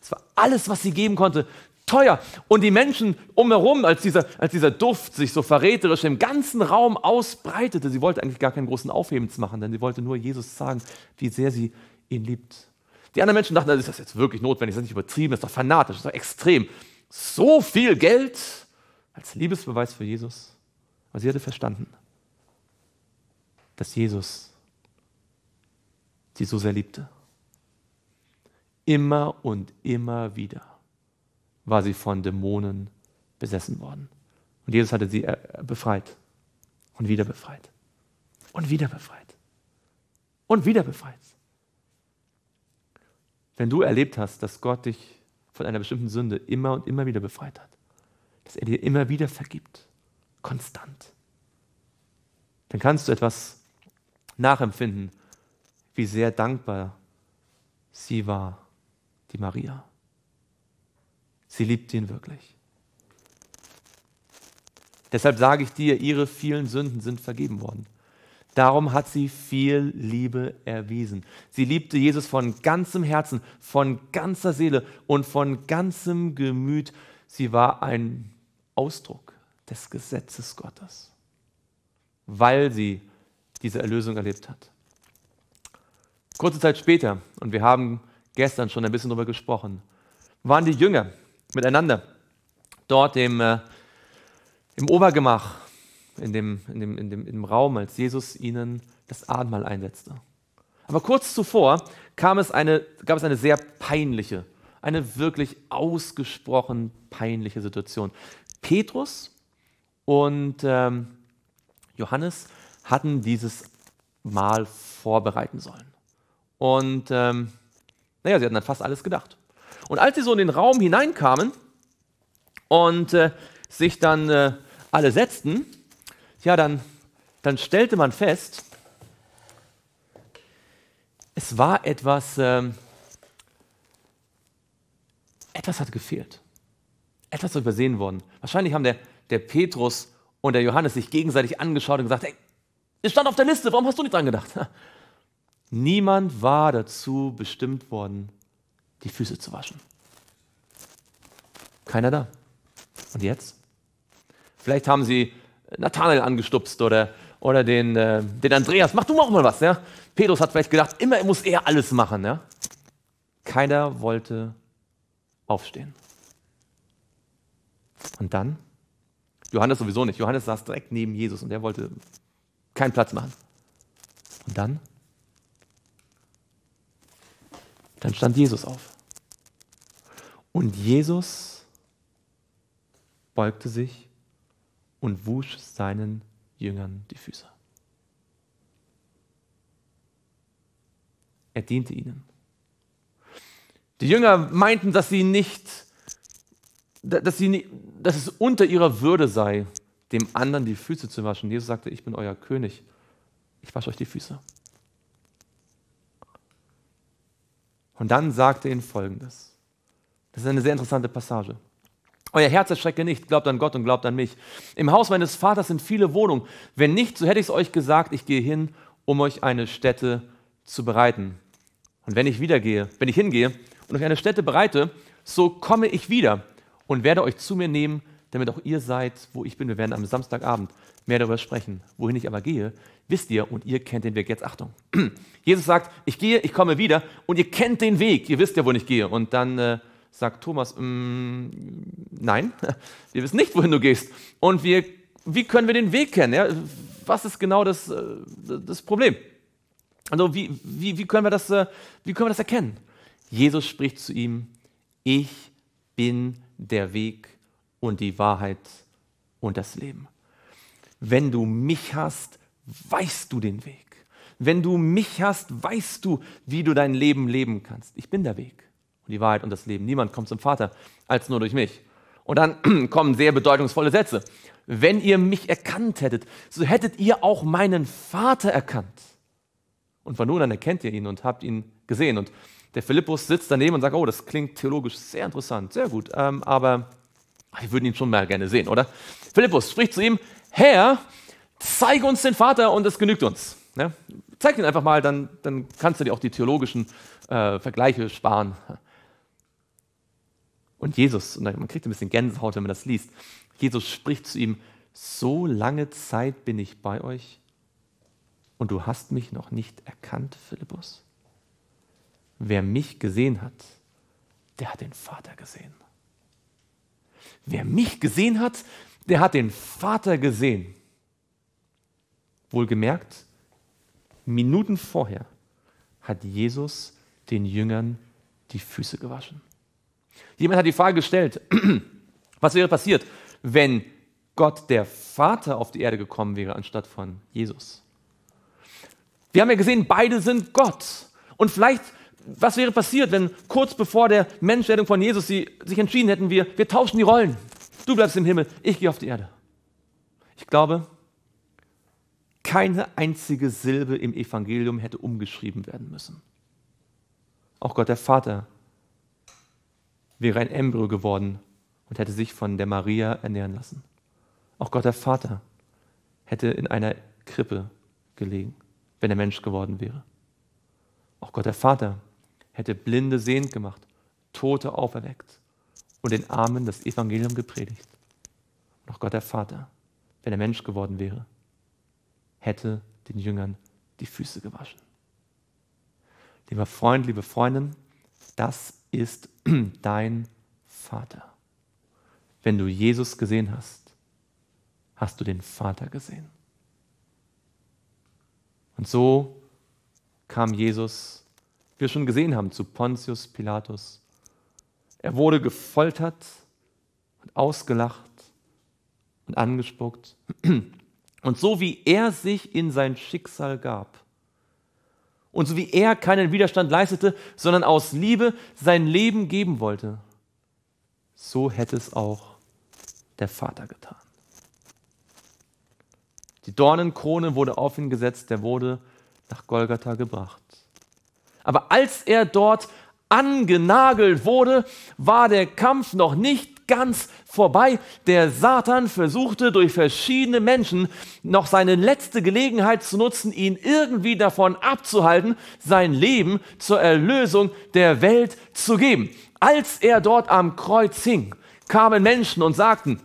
Es war alles, was sie geben konnte, teuer. Und die Menschen umherum, als dieser, als dieser Duft sich so verräterisch im ganzen Raum ausbreitete, sie wollte eigentlich gar keinen großen Aufhebens machen, denn sie wollte nur Jesus sagen, wie sehr sie ihn liebt. Die anderen Menschen dachten, ist das jetzt wirklich notwendig, das ist nicht übertrieben, das ist doch fanatisch, das ist doch extrem. So viel Geld als Liebesbeweis für Jesus. Aber sie hatte verstanden, dass Jesus sie so sehr liebte. Immer und immer wieder war sie von Dämonen besessen worden. Und Jesus hatte sie äh, befreit und wieder befreit und wieder befreit und wieder befreit. Wenn du erlebt hast, dass Gott dich von einer bestimmten Sünde immer und immer wieder befreit hat, dass er dir immer wieder vergibt, konstant, dann kannst du etwas nachempfinden, wie sehr dankbar sie war, die Maria. Sie liebt ihn wirklich. Deshalb sage ich dir, ihre vielen Sünden sind vergeben worden. Darum hat sie viel Liebe erwiesen. Sie liebte Jesus von ganzem Herzen, von ganzer Seele und von ganzem Gemüt. Sie war ein Ausdruck des Gesetzes Gottes, weil sie diese Erlösung erlebt hat. Kurze Zeit später, und wir haben gestern schon ein bisschen darüber gesprochen, waren die Jünger miteinander dort im, äh, im Obergemach, in dem, in dem, in dem, im Raum, als Jesus ihnen das Abendmahl einsetzte. Aber kurz zuvor kam es eine, gab es eine sehr peinliche, eine wirklich ausgesprochen peinliche Situation. Petrus und ähm, Johannes hatten dieses Mahl vorbereiten sollen. Und ähm, naja, sie hatten dann fast alles gedacht. Und als sie so in den Raum hineinkamen und äh, sich dann äh, alle setzten, ja, dann, dann stellte man fest, es war etwas, ähm, etwas hat gefehlt. Etwas ist übersehen worden. Wahrscheinlich haben der, der Petrus und der Johannes sich gegenseitig angeschaut und gesagt, hey, es stand auf der Liste, warum hast du nicht dran gedacht? Niemand war dazu bestimmt worden, die Füße zu waschen. Keiner da. Und jetzt? Vielleicht haben sie Nathanael angestupst oder, oder den, äh, den Andreas. Mach du auch mal was. Ja? Petrus hat vielleicht gedacht, immer muss er alles machen. Ja? Keiner wollte aufstehen. Und dann? Johannes sowieso nicht. Johannes saß direkt neben Jesus und er wollte keinen Platz machen. Und dann? Dann stand Jesus auf. Und Jesus beugte sich und wusch seinen Jüngern die Füße. Er diente ihnen. Die Jünger meinten, dass sie nicht, dass, sie nicht, dass es unter ihrer Würde sei, dem anderen die Füße zu waschen. Jesus sagte, ich bin euer König, ich wasche euch die Füße. Und dann sagte er ihnen Folgendes. Das ist eine sehr interessante Passage. Euer Herz erschrecke nicht, glaubt an Gott und glaubt an mich. Im Haus meines Vaters sind viele Wohnungen. Wenn nicht, so hätte ich es euch gesagt, ich gehe hin, um euch eine Stätte zu bereiten. Und wenn ich wieder gehe, wenn ich hingehe und euch eine Stätte bereite, so komme ich wieder und werde euch zu mir nehmen, damit auch ihr seid, wo ich bin. Wir werden am Samstagabend mehr darüber sprechen. Wohin ich aber gehe, wisst ihr und ihr kennt den Weg. Jetzt Achtung. Jesus sagt, ich gehe, ich komme wieder und ihr kennt den Weg. Ihr wisst ja, wohin ich gehe. Und dann äh, sagt Thomas, mm, nein, wir wissen nicht, wohin du gehst. Und wir, wie können wir den Weg kennen? Ja? Was ist genau das, äh, das Problem? Also wie, wie, wie, können wir das, äh, wie können wir das erkennen? Jesus spricht zu ihm, ich bin der Weg und die Wahrheit und das Leben. Wenn du mich hast, weißt du den Weg. Wenn du mich hast, weißt du, wie du dein Leben leben kannst. Ich bin der Weg und die Wahrheit und das Leben. Niemand kommt zum Vater als nur durch mich. Und dann kommen sehr bedeutungsvolle Sätze. Wenn ihr mich erkannt hättet, so hättet ihr auch meinen Vater erkannt. Und von nun an erkennt ihr ihn und habt ihn gesehen. Und der Philippus sitzt daneben und sagt, oh, das klingt theologisch sehr interessant, sehr gut, ähm, aber wir würden ihn schon mal gerne sehen, oder? Philippus spricht zu ihm, Herr, zeige uns den Vater und es genügt uns. Ja? Zeig ihn einfach mal, dann, dann kannst du dir auch die theologischen äh, Vergleiche sparen. Und Jesus, und man kriegt ein bisschen Gänsehaut, wenn man das liest, Jesus spricht zu ihm, so lange Zeit bin ich bei euch und du hast mich noch nicht erkannt, Philippus? Wer mich gesehen hat, der hat den Vater gesehen. Wer mich gesehen hat, der hat den Vater gesehen. Wohlgemerkt, Minuten vorher hat Jesus den Jüngern die Füße gewaschen. Jemand hat die Frage gestellt, was wäre passiert, wenn Gott der Vater auf die Erde gekommen wäre anstatt von Jesus? Wir haben ja gesehen, beide sind Gott. Und vielleicht, was wäre passiert, wenn kurz bevor der Menschwerdung von Jesus sie sich entschieden hätten, wir, wir tauschen die Rollen. Du bleibst im Himmel, ich gehe auf die Erde. Ich glaube, keine einzige Silbe im Evangelium hätte umgeschrieben werden müssen. Auch Gott der Vater wäre ein Embryo geworden und hätte sich von der Maria ernähren lassen. Auch Gott der Vater hätte in einer Krippe gelegen, wenn er Mensch geworden wäre. Auch Gott der Vater hätte Blinde sehend gemacht, Tote auferweckt und den Armen das Evangelium gepredigt. Auch Gott der Vater, wenn er Mensch geworden wäre, hätte den Jüngern die Füße gewaschen. Lieber Freund, liebe Freundin, das ist dein Vater. Wenn du Jesus gesehen hast, hast du den Vater gesehen. Und so kam Jesus, wir schon gesehen haben, zu Pontius Pilatus. Er wurde gefoltert und ausgelacht und angespuckt. Und so wie er sich in sein Schicksal gab und so wie er keinen Widerstand leistete, sondern aus Liebe sein Leben geben wollte, so hätte es auch der Vater getan. Die Dornenkrone wurde auf ihn gesetzt, der wurde nach Golgatha gebracht. Aber als er dort angenagelt wurde, war der Kampf noch nicht ganz vorbei. Der Satan versuchte durch verschiedene Menschen noch seine letzte Gelegenheit zu nutzen, ihn irgendwie davon abzuhalten, sein Leben zur Erlösung der Welt zu geben. Als er dort am Kreuz hing, kamen Menschen und sagten,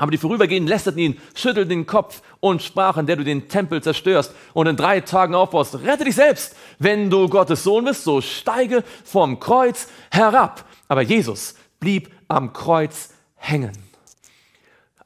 aber die Vorübergehenden lästerten ihn, schüttelten den Kopf und sprachen, der du den Tempel zerstörst und in drei Tagen aufbaust, rette dich selbst. Wenn du Gottes Sohn bist, so steige vom Kreuz herab. Aber Jesus blieb am Kreuz hängen.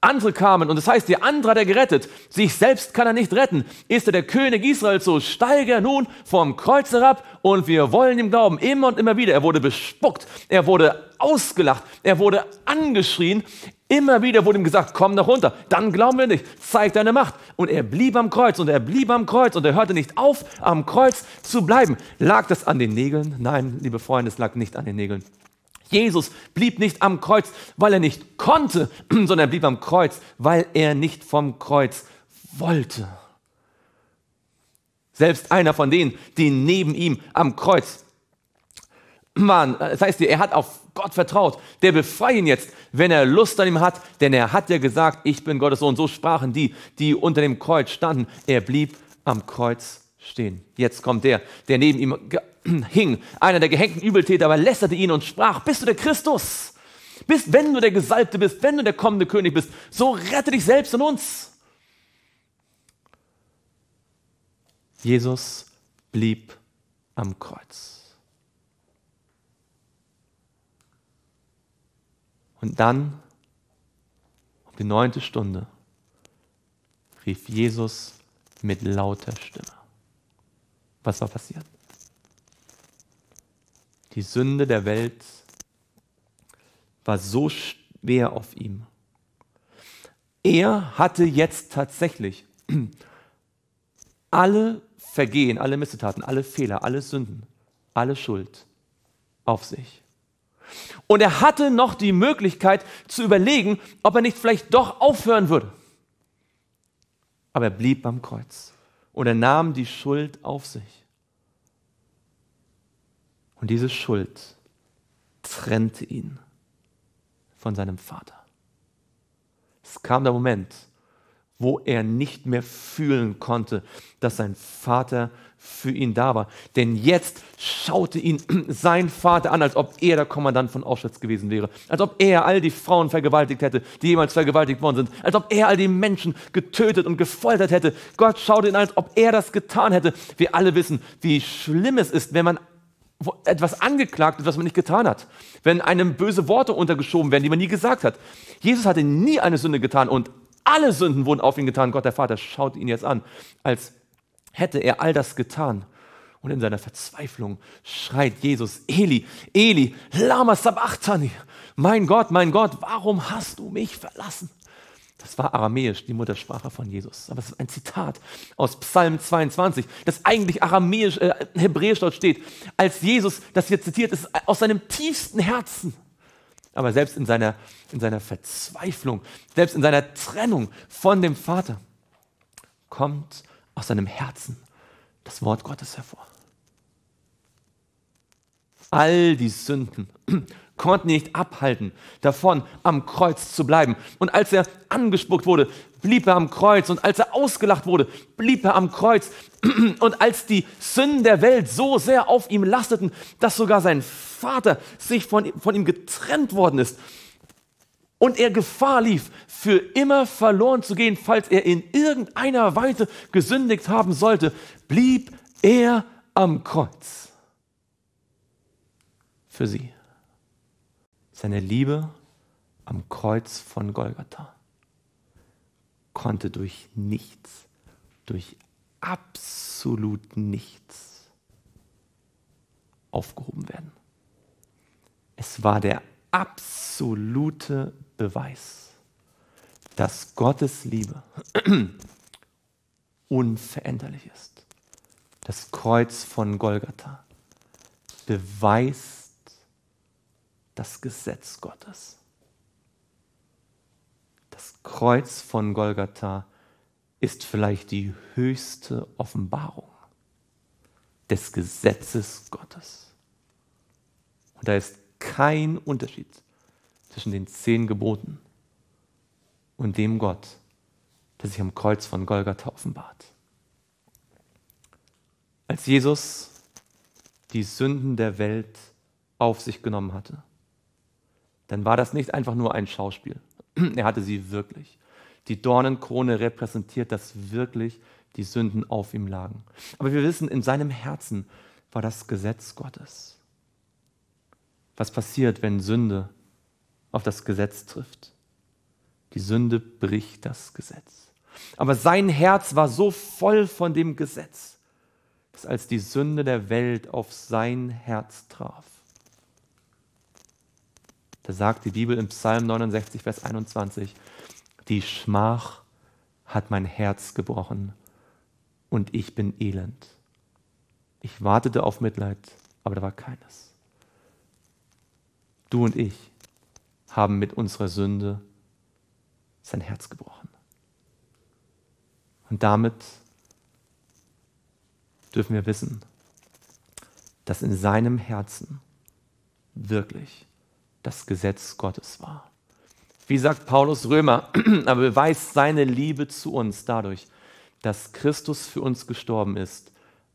Andere kamen und das heißt, der andere hat er gerettet. Sich selbst kann er nicht retten. Ist er der König Israels, so steige er nun vom Kreuz herab und wir wollen ihm glauben, immer und immer wieder. Er wurde bespuckt, er wurde ausgelacht, er wurde angeschrien. Immer wieder wurde ihm gesagt, komm nach runter, dann glauben wir nicht, zeig deine Macht. Und er blieb am Kreuz und er blieb am Kreuz und er hörte nicht auf, am Kreuz zu bleiben. Lag das an den Nägeln? Nein, liebe Freunde, es lag nicht an den Nägeln. Jesus blieb nicht am Kreuz, weil er nicht konnte, sondern er blieb am Kreuz, weil er nicht vom Kreuz wollte. Selbst einer von denen, die neben ihm am Kreuz waren, das heißt, er hat auf Gott vertraut, der befreie ihn jetzt, wenn er Lust an ihm hat, denn er hat ja gesagt, ich bin Gottes Sohn. So sprachen die, die unter dem Kreuz standen. Er blieb am Kreuz stehen. Jetzt kommt der, der neben ihm hing, einer der gehängten Übeltäter, aber lästerte ihn und sprach, bist du der Christus? Bist, wenn du der Gesalbte bist, wenn du der kommende König bist, so rette dich selbst und uns. Jesus blieb am Kreuz. Und dann, um die neunte Stunde, rief Jesus mit lauter Stimme. Was war passiert? Die Sünde der Welt war so schwer auf ihm. Er hatte jetzt tatsächlich alle Vergehen, alle Missetaten, alle Fehler, alle Sünden, alle Schuld auf sich. Und er hatte noch die Möglichkeit zu überlegen, ob er nicht vielleicht doch aufhören würde. Aber er blieb beim Kreuz und er nahm die Schuld auf sich. Und diese Schuld trennte ihn von seinem Vater. Es kam der Moment, wo er nicht mehr fühlen konnte, dass sein Vater für ihn da war. Denn jetzt schaute ihn sein Vater an, als ob er der Kommandant von Auschwitz gewesen wäre. Als ob er all die Frauen vergewaltigt hätte, die jemals vergewaltigt worden sind. Als ob er all die Menschen getötet und gefoltert hätte. Gott schaute ihn an, als ob er das getan hätte. Wir alle wissen, wie schlimm es ist, wenn man etwas angeklagt wird, was man nicht getan hat. Wenn einem böse Worte untergeschoben werden, die man nie gesagt hat. Jesus hatte nie eine Sünde getan und alle Sünden wurden auf ihn getan. Gott, der Vater, schaut ihn jetzt an, als hätte er all das getan. Und in seiner Verzweiflung schreit Jesus, Eli, Eli, lama sabachthani. Mein Gott, mein Gott, warum hast du mich verlassen? Das war aramäisch, die Muttersprache von Jesus. Aber es ist ein Zitat aus Psalm 22, das eigentlich aramäisch, äh, hebräisch dort steht. Als Jesus, das hier zitiert ist, aus seinem tiefsten Herzen aber selbst in seiner, in seiner Verzweiflung, selbst in seiner Trennung von dem Vater, kommt aus seinem Herzen das Wort Gottes hervor. All die Sünden konnten ihn nicht abhalten, davon am Kreuz zu bleiben. Und als er angespuckt wurde, blieb er am Kreuz. Und als er ausgelacht wurde, blieb er am Kreuz. Und als die Sünden der Welt so sehr auf ihm lasteten, dass sogar sein Vater sich von, von ihm getrennt worden ist und er Gefahr lief, für immer verloren zu gehen, falls er in irgendeiner Weise gesündigt haben sollte, blieb er am Kreuz für sie. Seine Liebe am Kreuz von Golgatha konnte durch nichts, durch absolut nichts aufgehoben werden. Es war der absolute Beweis, dass Gottes Liebe unveränderlich ist. Das Kreuz von Golgatha beweist das Gesetz Gottes. Das Kreuz von Golgatha ist vielleicht die höchste Offenbarung des Gesetzes Gottes. Und da ist kein Unterschied zwischen den zehn Geboten und dem Gott, der sich am Kreuz von Golgatha offenbart. Als Jesus die Sünden der Welt auf sich genommen hatte, dann war das nicht einfach nur ein Schauspiel. Er hatte sie wirklich. Die Dornenkrone repräsentiert, dass wirklich die Sünden auf ihm lagen. Aber wir wissen, in seinem Herzen war das Gesetz Gottes. Was passiert, wenn Sünde auf das Gesetz trifft? Die Sünde bricht das Gesetz. Aber sein Herz war so voll von dem Gesetz, dass als die Sünde der Welt auf sein Herz traf, da sagt die Bibel im Psalm 69, Vers 21, die Schmach hat mein Herz gebrochen und ich bin elend. Ich wartete auf Mitleid, aber da war keines. Du und ich haben mit unserer Sünde sein Herz gebrochen. Und damit dürfen wir wissen, dass in seinem Herzen wirklich das Gesetz Gottes war. Wie sagt Paulus Römer, er beweist seine Liebe zu uns dadurch, dass Christus für uns gestorben ist,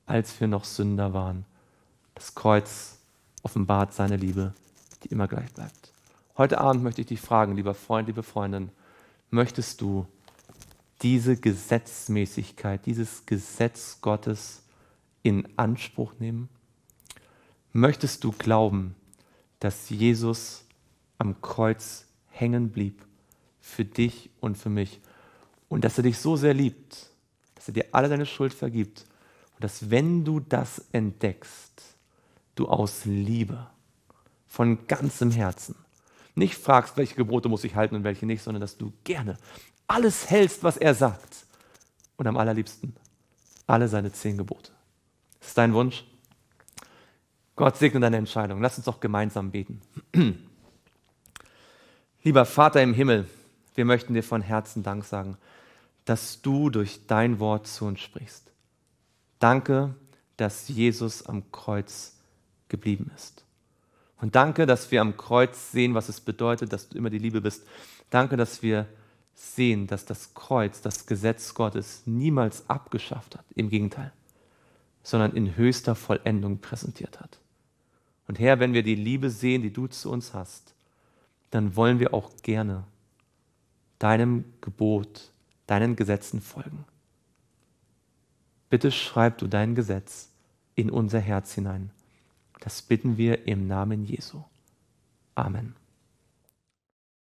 als wir noch Sünder waren. Das Kreuz offenbart seine Liebe, die immer gleich bleibt. Heute Abend möchte ich dich fragen, lieber Freund, liebe Freundin, möchtest du diese Gesetzmäßigkeit, dieses Gesetz Gottes in Anspruch nehmen? Möchtest du glauben, dass Jesus am Kreuz hängen blieb für dich und für mich und dass er dich so sehr liebt, dass er dir alle deine Schuld vergibt und dass wenn du das entdeckst, du aus Liebe von ganzem Herzen nicht fragst, welche Gebote muss ich halten und welche nicht, sondern dass du gerne alles hältst, was er sagt und am allerliebsten alle seine zehn Gebote. Ist dein Wunsch? Gott segne deine Entscheidung. Lass uns doch gemeinsam beten. Lieber Vater im Himmel, wir möchten dir von Herzen Dank sagen, dass du durch dein Wort zu uns sprichst. Danke, dass Jesus am Kreuz geblieben ist. Und danke, dass wir am Kreuz sehen, was es bedeutet, dass du immer die Liebe bist. Danke, dass wir sehen, dass das Kreuz, das Gesetz Gottes niemals abgeschafft hat. Im Gegenteil, sondern in höchster Vollendung präsentiert hat. Und Herr, wenn wir die Liebe sehen, die du zu uns hast, dann wollen wir auch gerne deinem Gebot, deinen Gesetzen folgen. Bitte schreib du dein Gesetz in unser Herz hinein. Das bitten wir im Namen Jesu. Amen.